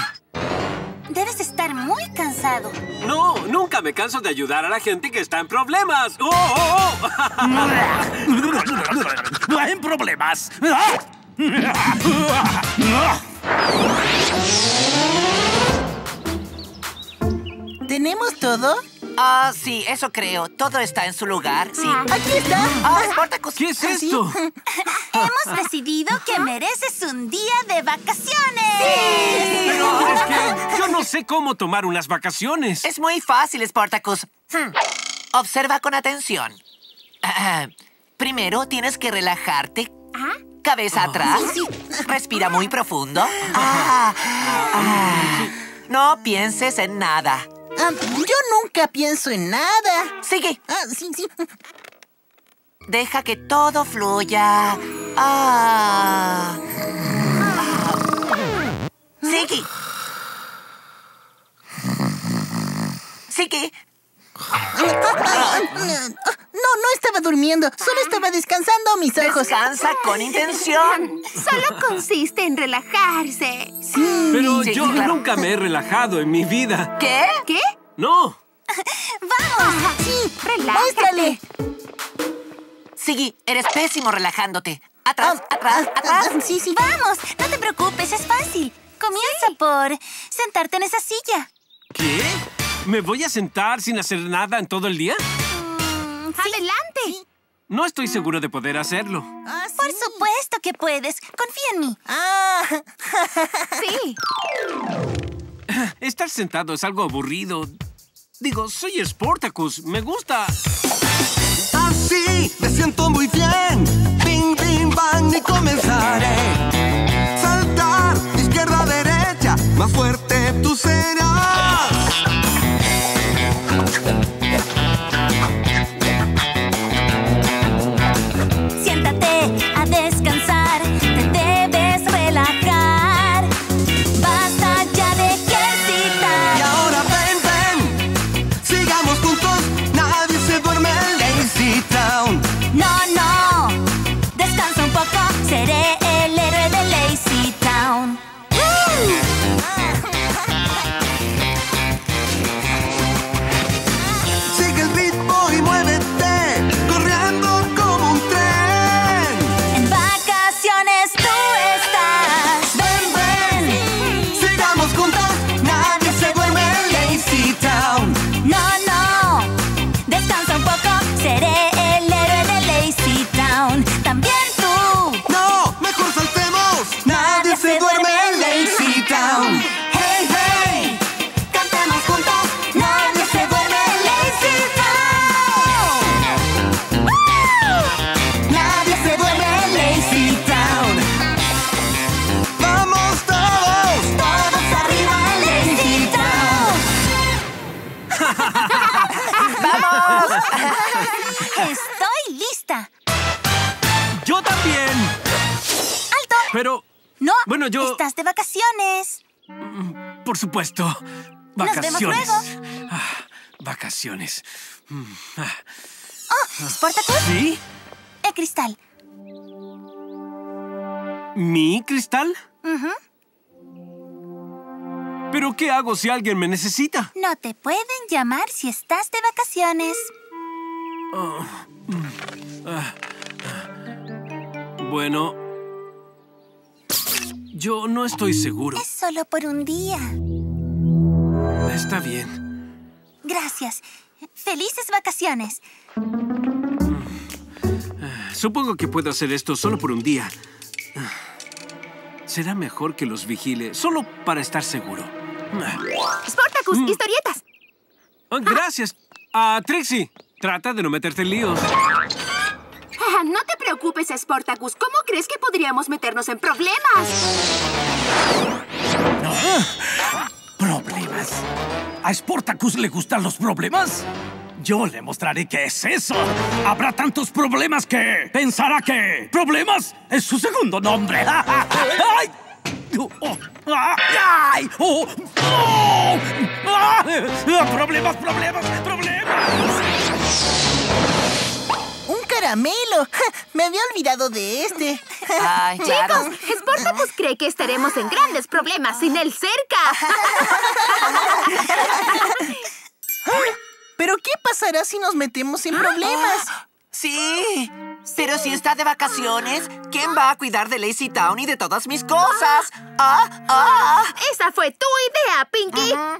Debes estar muy cansado. No, nunca me canso de ayudar a la gente que está en problemas. ¡Oh, oh, oh! ¡No hay problemas! ¿Tenemos todo? Ah, sí, eso creo. Todo está en su lugar. Sí. Aquí está. Ah, Sportacus. ¿Qué es ¿Ah, sí? esto? Hemos decidido que mereces un día de vacaciones. Pero es que yo no sé cómo tomar unas vacaciones. Es muy fácil, Sportacus. Hmm. Observa con atención. Ah, primero tienes que relajarte. Cabeza atrás. Respira muy profundo. Ah, ah. No pienses en nada. Ah, yo nunca pienso en nada. Sigue. Ah, sí, sí. Deja que todo fluya. Ah. Sigue. Sigue. No, no estaba durmiendo. Solo estaba descansando mis ojos. Descansa con intención. Solo consiste en relajarse. Sí. Pero Sí, yo claro. nunca me he relajado en mi vida. ¿Qué? ¿Qué? No. ¡Vamos! Sí. Relájate. Muéstrale. Sigue. Eres pésimo relajándote. Atrás, Ah, atrás, ah, atrás. ah, Sí, sí. ¡Vamos! No te preocupes, es fácil. Comienza por sentarte en esa silla. ¿Qué? ¿Me voy a sentar sin hacer nada en todo el día? Adelante. No estoy seguro de poder hacerlo. Ah, sí. Por supuesto que puedes. Confía en mí. Ah, Sí. Estar sentado es algo aburrido. Digo, soy Sportacus. Me gusta. Así me siento muy bien. Bing, bing, bang y comenzaré. Saltar izquierda a derecha, más fuerte tú serás. Estoy lista. Yo también. ¡Alto! Pero, No. Bueno, yo- Estás de vacaciones. por supuesto, Nos vemos vacaciones. luego. Ah, vacaciones. Mm, ah. Oh, Sportacus. ¿Sí? El cristal. ¿Mi cristal? ¿Pero qué hago si alguien me necesita? No te pueden llamar si estás de vacaciones. Oh, mm, ah, ah. Bueno, yo no estoy seguro. Es solo por un día. Está bien. Gracias. Felices vacaciones. Supongo que puedo hacer esto solo por un día. Será mejor que los vigile, solo para estar seguro. Sportacus, historietas. Oh, gracias. Ah, Trixie, trata de no meterte en líos. Ah, no te preocupes, Sportacus. ¿Cómo crees que podríamos meternos en problemas? ¿Problemas? ¿A Sportacus le gustan los problemas? Yo le mostraré qué es eso. Habrá tantos problemas que pensará que problemas es su segundo nombre. ¡Ay! ¡Ay! ¡Oh! ¡Oh! ¡Ah! ¡Problemas, problemas, problemas! ¡Un caramelo! Me había olvidado de este. Ay, claro. Chicos, Sportacus cree que estaremos en grandes problemas sin él cerca. ¿Pero qué pasará si nos metemos en problemas? Sí. Pero si está de vacaciones, ¿quién va a cuidar de Lazy Town y de todas mis cosas? ¡Ah! ¡Ah! Esa fue tu idea, Pinky. Ah,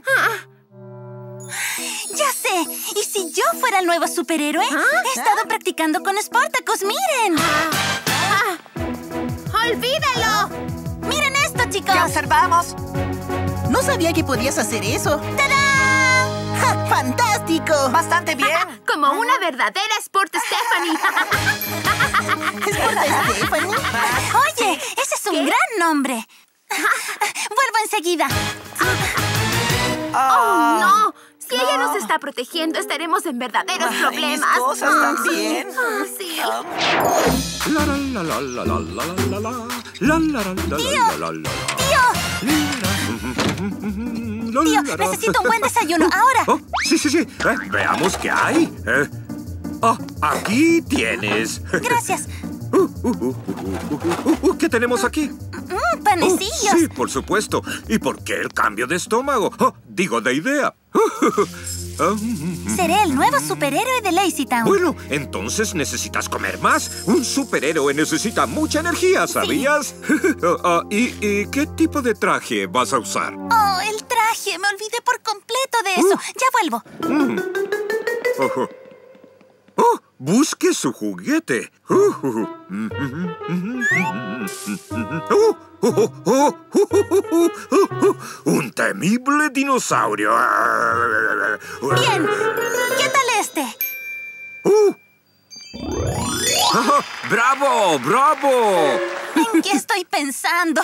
Ya sé. ¿Y si yo fuera el nuevo superhéroe? He estado practicando con Sportacus. ¡Miren! ¡Olvídalo! ¡Miren esto, chicos! ¿Qué observamos? No sabía que podías hacer eso. ¡Tadá! ¡Ja! ¡Fantástico! Bastante bien. Como una verdadera Sport Stephanie. ¿Es por la Stephanie? Oye, ese es un gran nombre. Vuelvo enseguida. ¡Oh, no! Si ella nos está protegiendo, estaremos en verdaderos Ay, problemas. mis cosas también. Ah, sí. La la la la la la la la la la la la la la la la la ¡Tío! Tío, necesito un buen desayuno ahora. Oh, sí, sí, sí. Eh, veamos qué hay. Eh, ah, aquí tienes. Gracias. Uh, uh, uh, uh, uh, uh, uh, ¿Qué tenemos aquí? Mm, panecillos. Oh, sí, por supuesto. ¿Y por qué el cambio de estómago? Oh, digo, de idea. Ah, mm, Seré el nuevo superhéroe de Lazy Town. Bueno, entonces necesitas comer más. Un superhéroe necesita mucha energía, ¿sabías? Ah, ¿y, y qué tipo de traje vas a usar? Oh, el traje. Me olvidé por completo de eso. Ya vuelvo. Oh, oh, busque su juguete. Uh, uh, uh. Oh, oh, oh, oh, oh, oh, oh, Un temible dinosaurio. Bien. ¿Qué tal este? Uh. Ah, ¡Bravo! ¡Bravo! ¿En qué estoy pensando?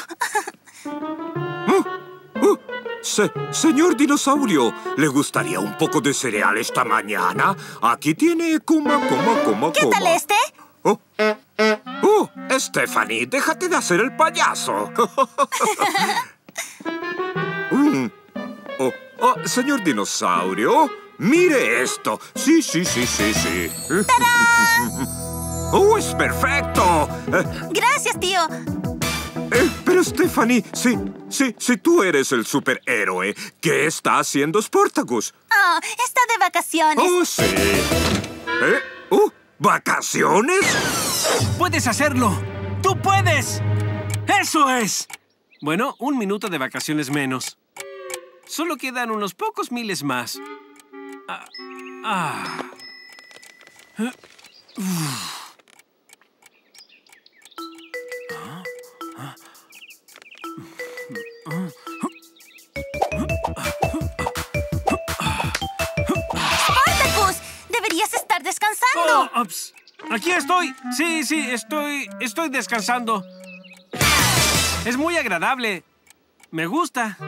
Se- señor dinosaurio, ¿le gustaría un poco de cereal esta mañana? Aquí tiene coma, coma, coma, ¿Qué tal este? Oh. Oh, Stephanie, déjate de hacer el payaso. Mm. oh, oh, señor dinosaurio, mire esto. Sí, sí, sí, sí, sí. ¡Oh, es perfecto! Gracias, tío. Pero Stephanie, si, si, si tú eres el superhéroe, ¿qué está haciendo Sportacus? Oh, está de vacaciones. Oh, sí. ¿Eh? Oh, ¿Vacaciones? ¡Puedes hacerlo! ¡Tú puedes! ¡Eso es! Bueno, un minuto de vacaciones menos. Solo quedan unos pocos miles más. Ah. ah. Spartacus, deberías estar descansando. Oh, ups. Aquí estoy. Sí, sí, estoy. Estoy descansando. Es muy agradable. Me gusta.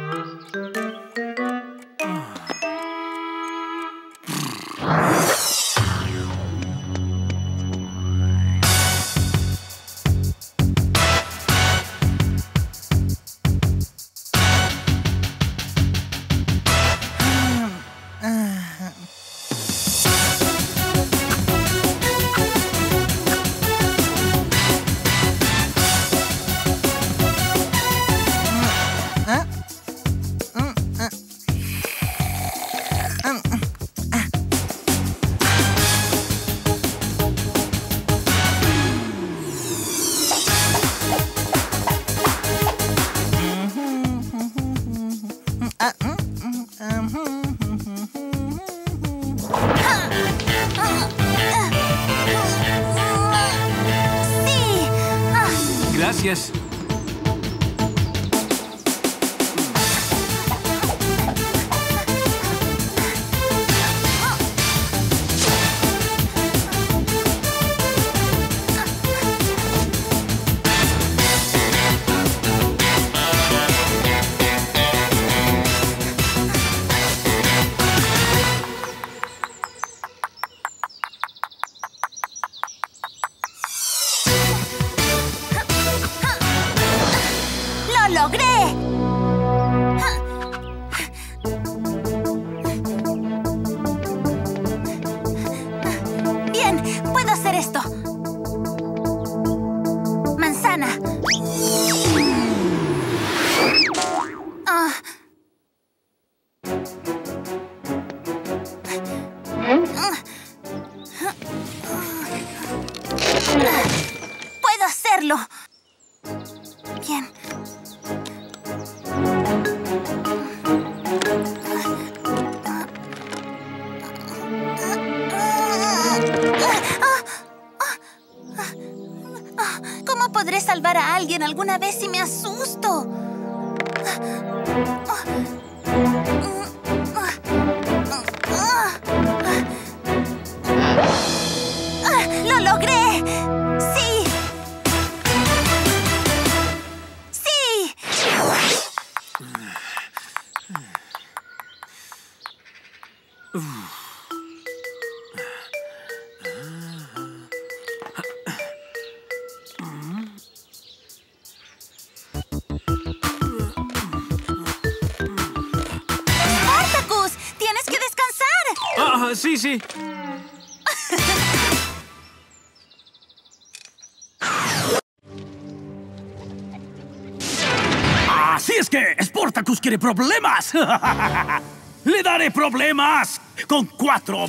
Quiere problemas. Le daré problemas con cuatro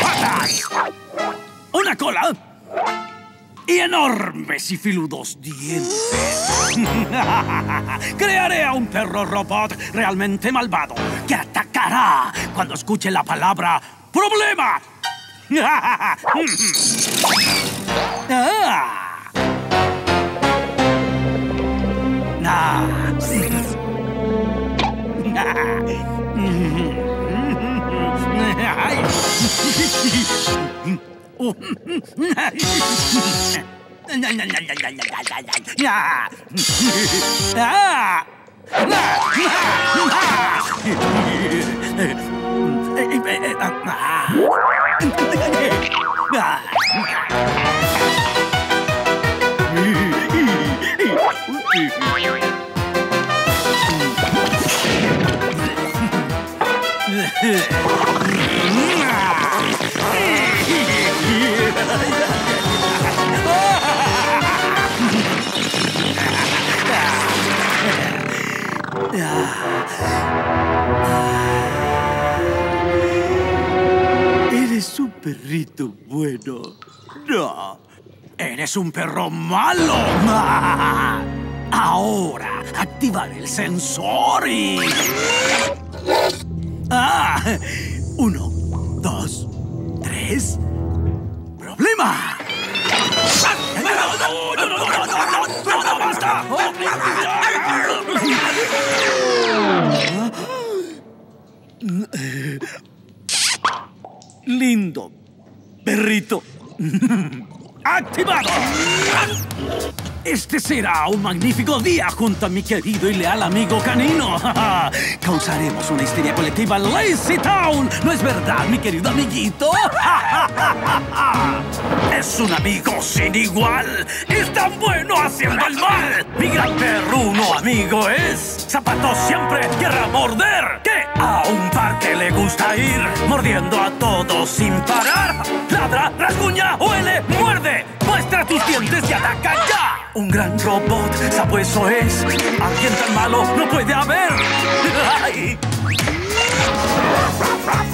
patas, una cola y enormes y filudos dientes. Crearé a un perro robot realmente malvado que atacará cuando escuche la palabra problema. Ah. Ah. Eres un perrito bueno. No, eres un perro malo. Ahora, activar el sensor y... Ah, uno, dos, tres. ¡Problema! Lindo perrito. ¡Activado! Este será un magnífico día junto a mi querido y leal amigo canino. Causaremos una histeria colectiva Lazy Town. ¿No es verdad, mi querido amiguito? Es un amigo sin igual. Es tan bueno haciendo el mal. Mi gran perruno amigo es. Zapato siempre quiere morder. Que a un parque le gusta ir. Mordiendo a todos sin parar. Ladra, rasguña, huele, muerde. Muestra tus dientes y ataca ya. Un gran robot, sabueso es. Alguien tan malo no puede haber. Ay.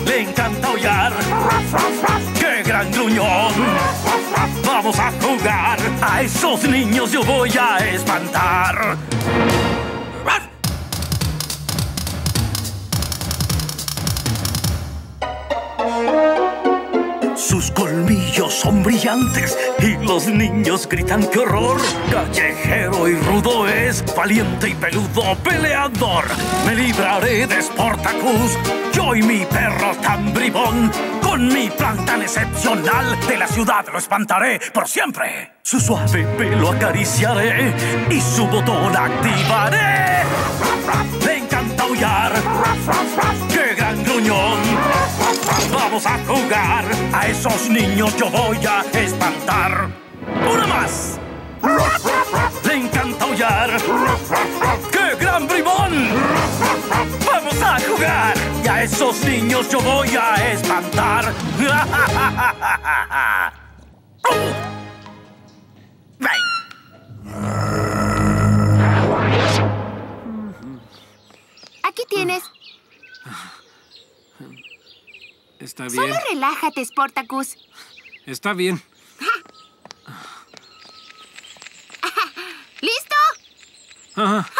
Le encanta aullar. ¡Qué gran gruñón! Vamos a jugar. A esos niños yo voy a espantar. Sus colmillos son brillantes y los niños gritan ¡qué horror! Callejero y rudo es, valiente y peludo peleador. Me libraré de Sportacus, yo y mi perro tan bribón. Con mi plan tan excepcional de la ciudad lo espantaré por siempre. Su suave pelo acariciaré y su botón activaré. Le encanta aullar. ¡Qué gran gruñón! Vamos a jugar. A esos niños yo voy a espantar. ¡Una más! Le encanta aullar. ¡Qué gran bribón! ¡Vamos a jugar! Y a esos niños yo voy a espantar. Aquí tienes. Está bien. Solo relájate, Sportacus. Está bien. ¿Listo? Ajá.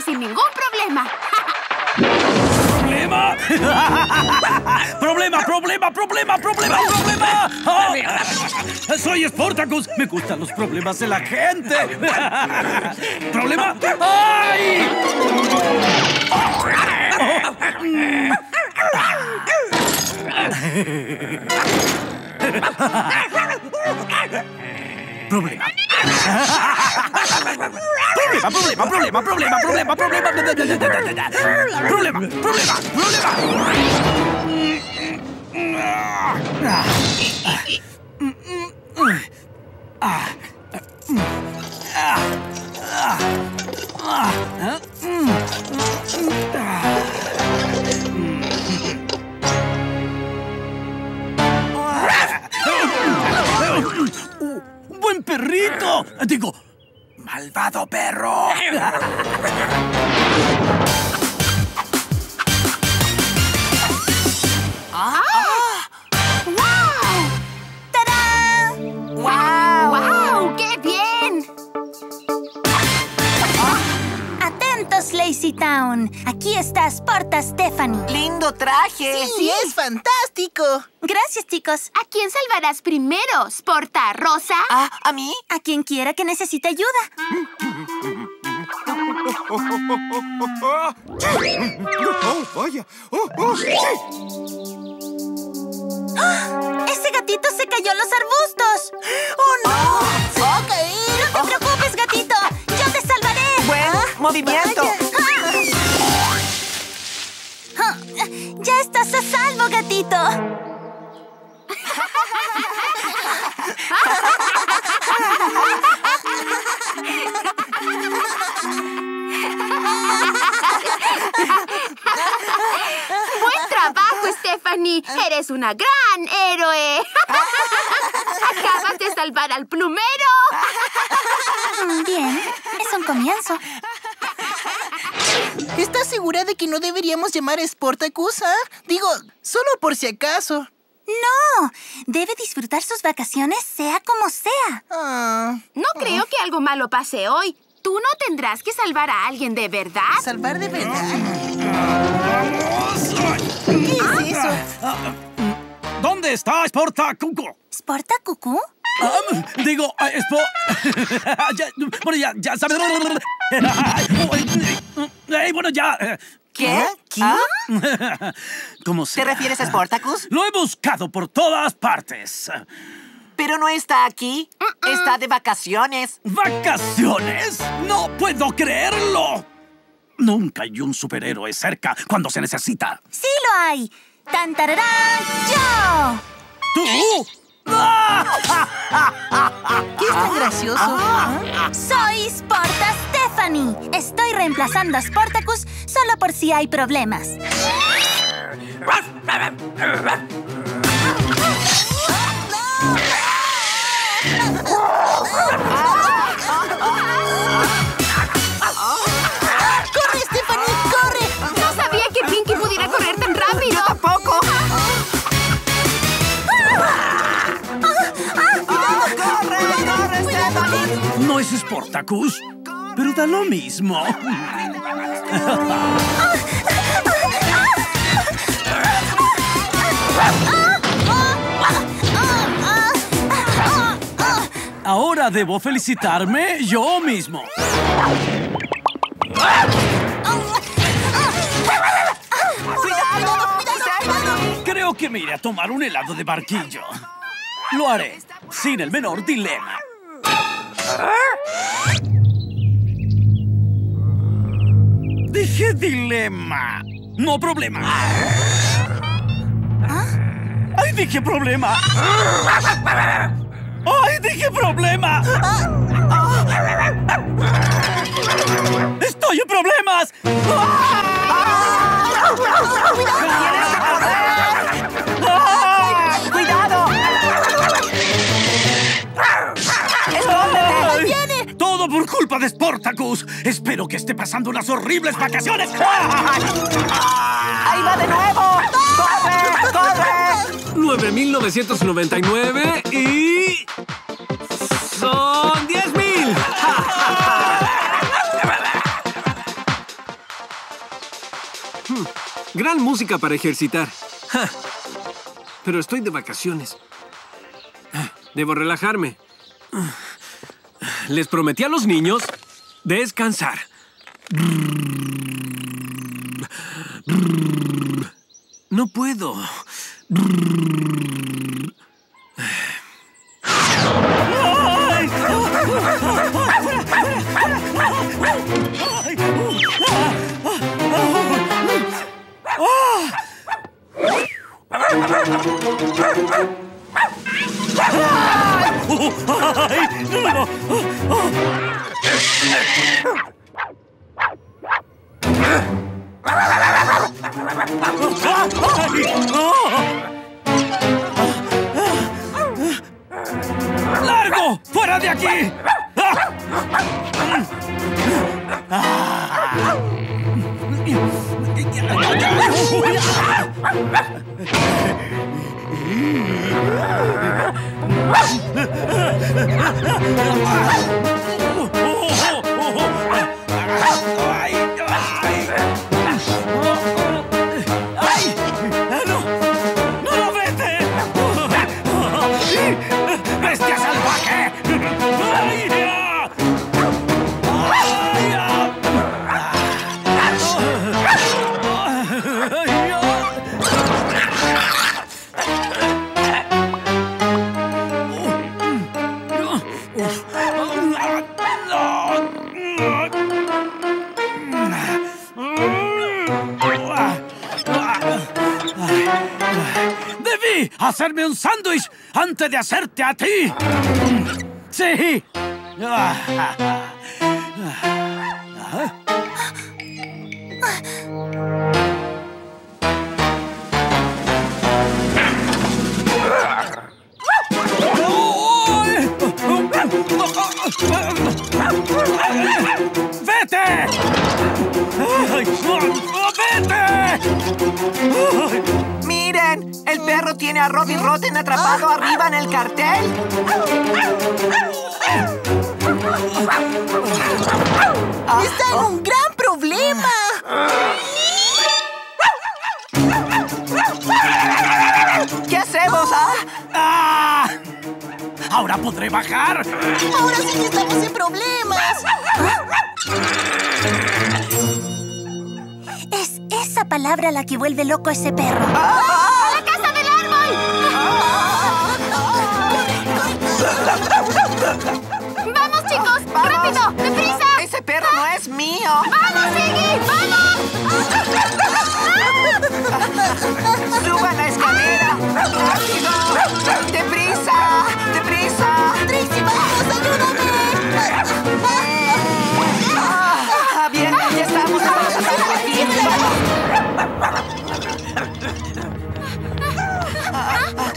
Sin ningún problema. ¿Problema? ¡Problema, problema, problema, problema, problema! ¡Ah! Soy Sportacus. Me gustan los problemas de la gente. ¿Problema? ¡Ay! Problema. Problema, problema, problema, problema, problema, problema. Problema, problema, problema. ¡Un perrito! Digo, malvado perro. ¡Wow! Atentos, Lazy Town. Aquí está Sporta Stephanie. ¡Lindo traje! ¡Sí, es fantástico! Gracias, chicos. ¿A quién salvarás primero? ¿Sporta Rosa? Ah, ¿a mí? A quien quiera que necesite ayuda. ¡Oh, vaya! ¡Oh, oh! ¡Ese gatito se cayó en los arbustos! ¡Oh, no! ¡Va a caer! ¡No te preocupes, gatito! Movimiento. Ah, ¡Ya estás a salvo, gatito! ¡Buen trabajo, Stephanie! ¡Eres una gran héroe! ¡Acabas de salvar al plumero! Bien, es un comienzo. ¿Estás segura de que no deberíamos llamar a Sportacus, ah? Digo, solo por si acaso. ¡No! Debe disfrutar sus vacaciones sea como sea. Ah, No creo que algo malo pase hoy. Tú no tendrás que salvar a alguien de verdad. ¿Salvar de verdad? ¿Qué es eso? ¿Dónde está Sportacuco? ¿Sporta Ah, digo, ah, Spo... ya, bueno, ya, ya sabes... Ey, bueno, ya... ¿Qué? ¿Qué? ¿Cómo ¿Te sea. refieres a Sportacus? Lo he buscado por todas partes. Pero no está aquí. Está de vacaciones. ¿Vacaciones? ¡No puedo creerlo! Nunca hay un superhéroe cerca cuando se necesita. ¡Sí lo hay! ¡Tan tararán! ¡Yo! ¿Tú? ¿Qué es tan gracioso? Soy Sporta Stephanie. Estoy reemplazando a Sportacus solo por si hay problemas. Es Sportacus, pero da lo mismo. Ahora debo felicitarme yo mismo. Creo que me iré a tomar un helado de barquillo. Lo haré, sin el menor dilema. Dije dilema, no problema. ¡Ay, dije problema! ¡Ay, dije problema! ¡Estoy en problemas! ¡Cuidado! Por culpa de Sportacus! Espero que esté pasando unas horribles vacaciones. ¡Ahí va de nuevo! ¡Corre! ¡Corre! 9,999 y... ¡Son 10,000! Hmm, Gran música para ejercitar. Pero estoy de vacaciones. Debo relajarme. Les prometí a los niños descansar. No puedo. ¡Largo! ¡Fuera de aquí! Ah! Hacerme un sándwich antes de hacerte a ti! ¡Sí! ¡Vete! ¡Ay, ¡Vete! ¡Miren! El perro tiene a Robin Rotten atrapado arriba en el cartel. ¡Está en un gran problema! ¿Qué hacemos, ah? ¡Ah! ¡Ahora podré bajar! Ahora sí que estamos en problemas. Es esa palabra la que vuelve loco a ese perro. ¡A la casa del árbol! ¡Vamos, chicos! ¡Rápido! ¡Deprisa! ¡Ese perro no es mío! ¡Vamos, Iggy! ¡Vamos! ¡Suban la escalera! ¡Rápido! ¡Deprisa! ¡Deprisa! Trixie, vamos, ayúdame.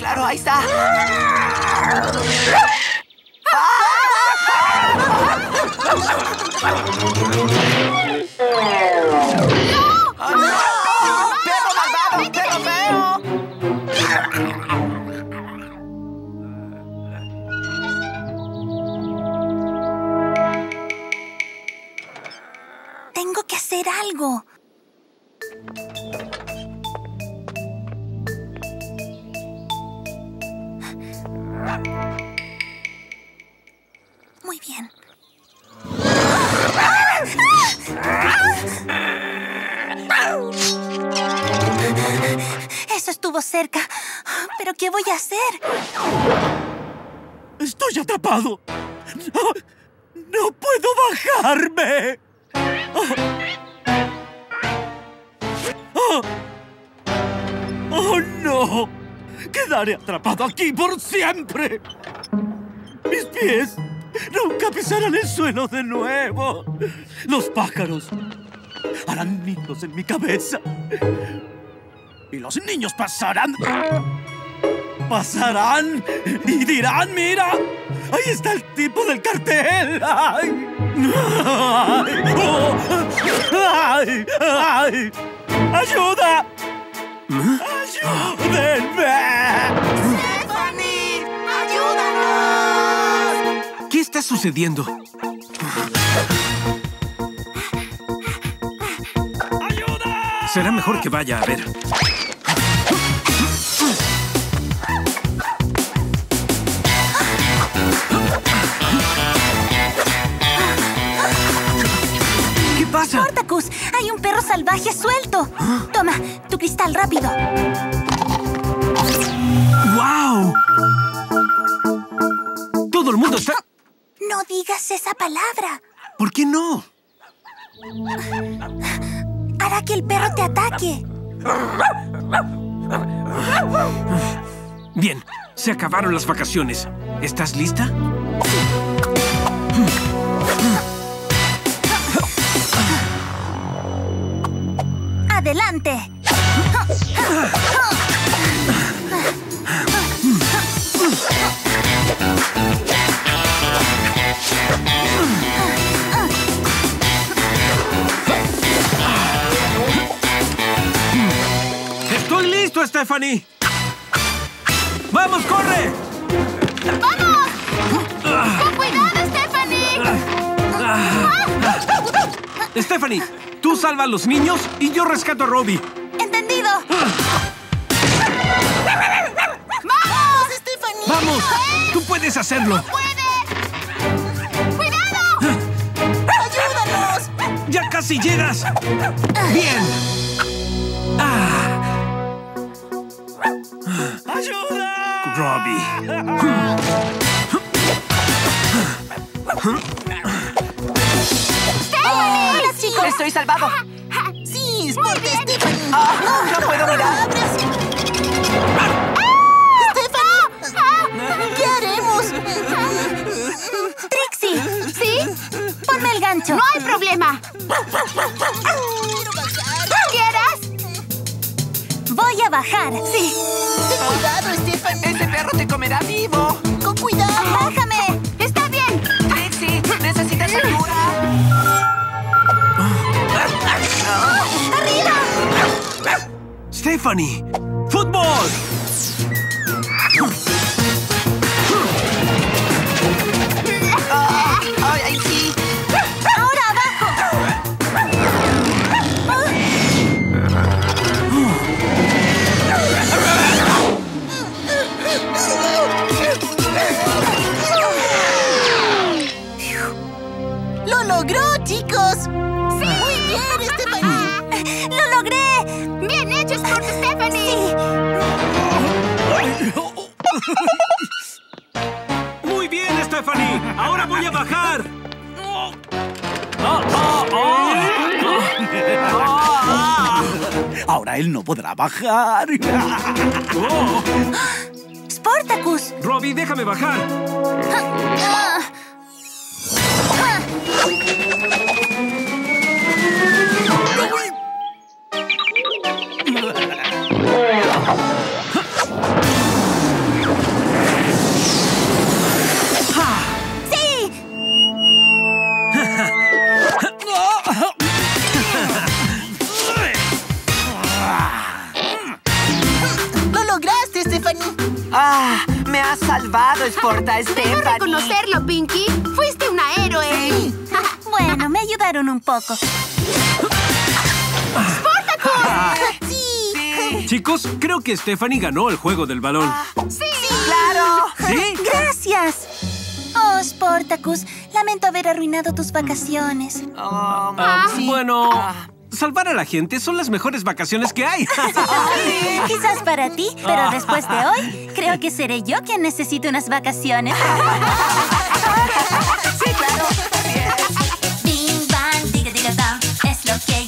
¡Claro! ¡Ahí está! ¡Ah, No, no puedo bajarme. Oh. oh, no. Quedaré atrapado aquí por siempre. Mis pies nunca pisarán el suelo de nuevo. Los pájaros harán nidos en mi cabeza. Y los niños pasarán. Pasarán y dirán, mira, ahí está el tipo del cartel. ¡Ay! ¡Ay! ¡Ay! ¡Ay! ¡Ayuda! ¡Ayúdenme! ¡Stephanie! ¡Ayúdanos! ¿Qué está sucediendo? Será mejor que vaya a ver. Salvaje suelto. Toma, tu cristal rápido. ¡Wow! Todo el mundo está... No digas esa palabra. ¿Por qué no? Hará que el perro te ataque. Bien, se acabaron las vacaciones. ¿Estás lista? ¡Adelante! ¡Estoy listo, Stephanie! ¡Vamos, corre! ¡Vamos! ¡Con cuidado, Stephanie! Stephanie, tú salva a los niños y yo rescato a Robbie. ¡Entendido! ¡Vamos! ¡Stephanie! ¡Vamos! ¡Tú puedes hacerlo! ¡Puede! ¡Cuidado! ¡Ayúdanos! ¡Ya casi llegas! ¡Bien! Ah, ¡Ayuda! Robbie. ¡Hola, chicos! Estoy salvado. ¡Sí! ¡Sport Stephanie! Ah, no puedo mirar. ¡Stephanie! ¿Qué haremos? ¡Trixie! ¿Sí? Ponme el gancho. ¡No hay problema! ¿Quieres? Voy a bajar. Sí. ¡Ten cuidado, Stephanie! Ese perro te comerá vivo. ¡Con cuidado! ¡Bájame! Ayuda. Stephanie. ¡Fútbol! ¡Ahora voy a bajar! Ah, ah, ah. Ahora él no podrá bajar. ¡Sportacus! Robbie, déjame bajar. Ah, me has salvado, Sporta Debo Stephanie. reconocerlo, Pinky. Fuiste una héroe. Bueno, me ayudaron un poco. Chicos, creo que Stephanie ganó el juego del balón. ¡Claro! ¿Sí? ¡Gracias! Oh, Sportacus, lamento haber arruinado tus vacaciones. Ah, Bueno, salvar a la gente son las mejores vacaciones que hay. Quizás para ti, pero después de hoy, creo que seré yo quien necesite unas vacaciones. Sí, claro. Bing, bang, diga, diga, dam. Es lo que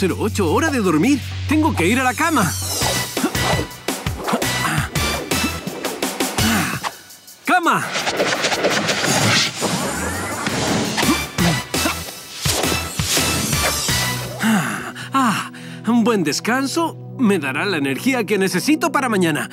08, hora de dormir. Tengo que ir a la cama. ¡Cama! Ah, un buen descanso me dará la energía que necesito para mañana.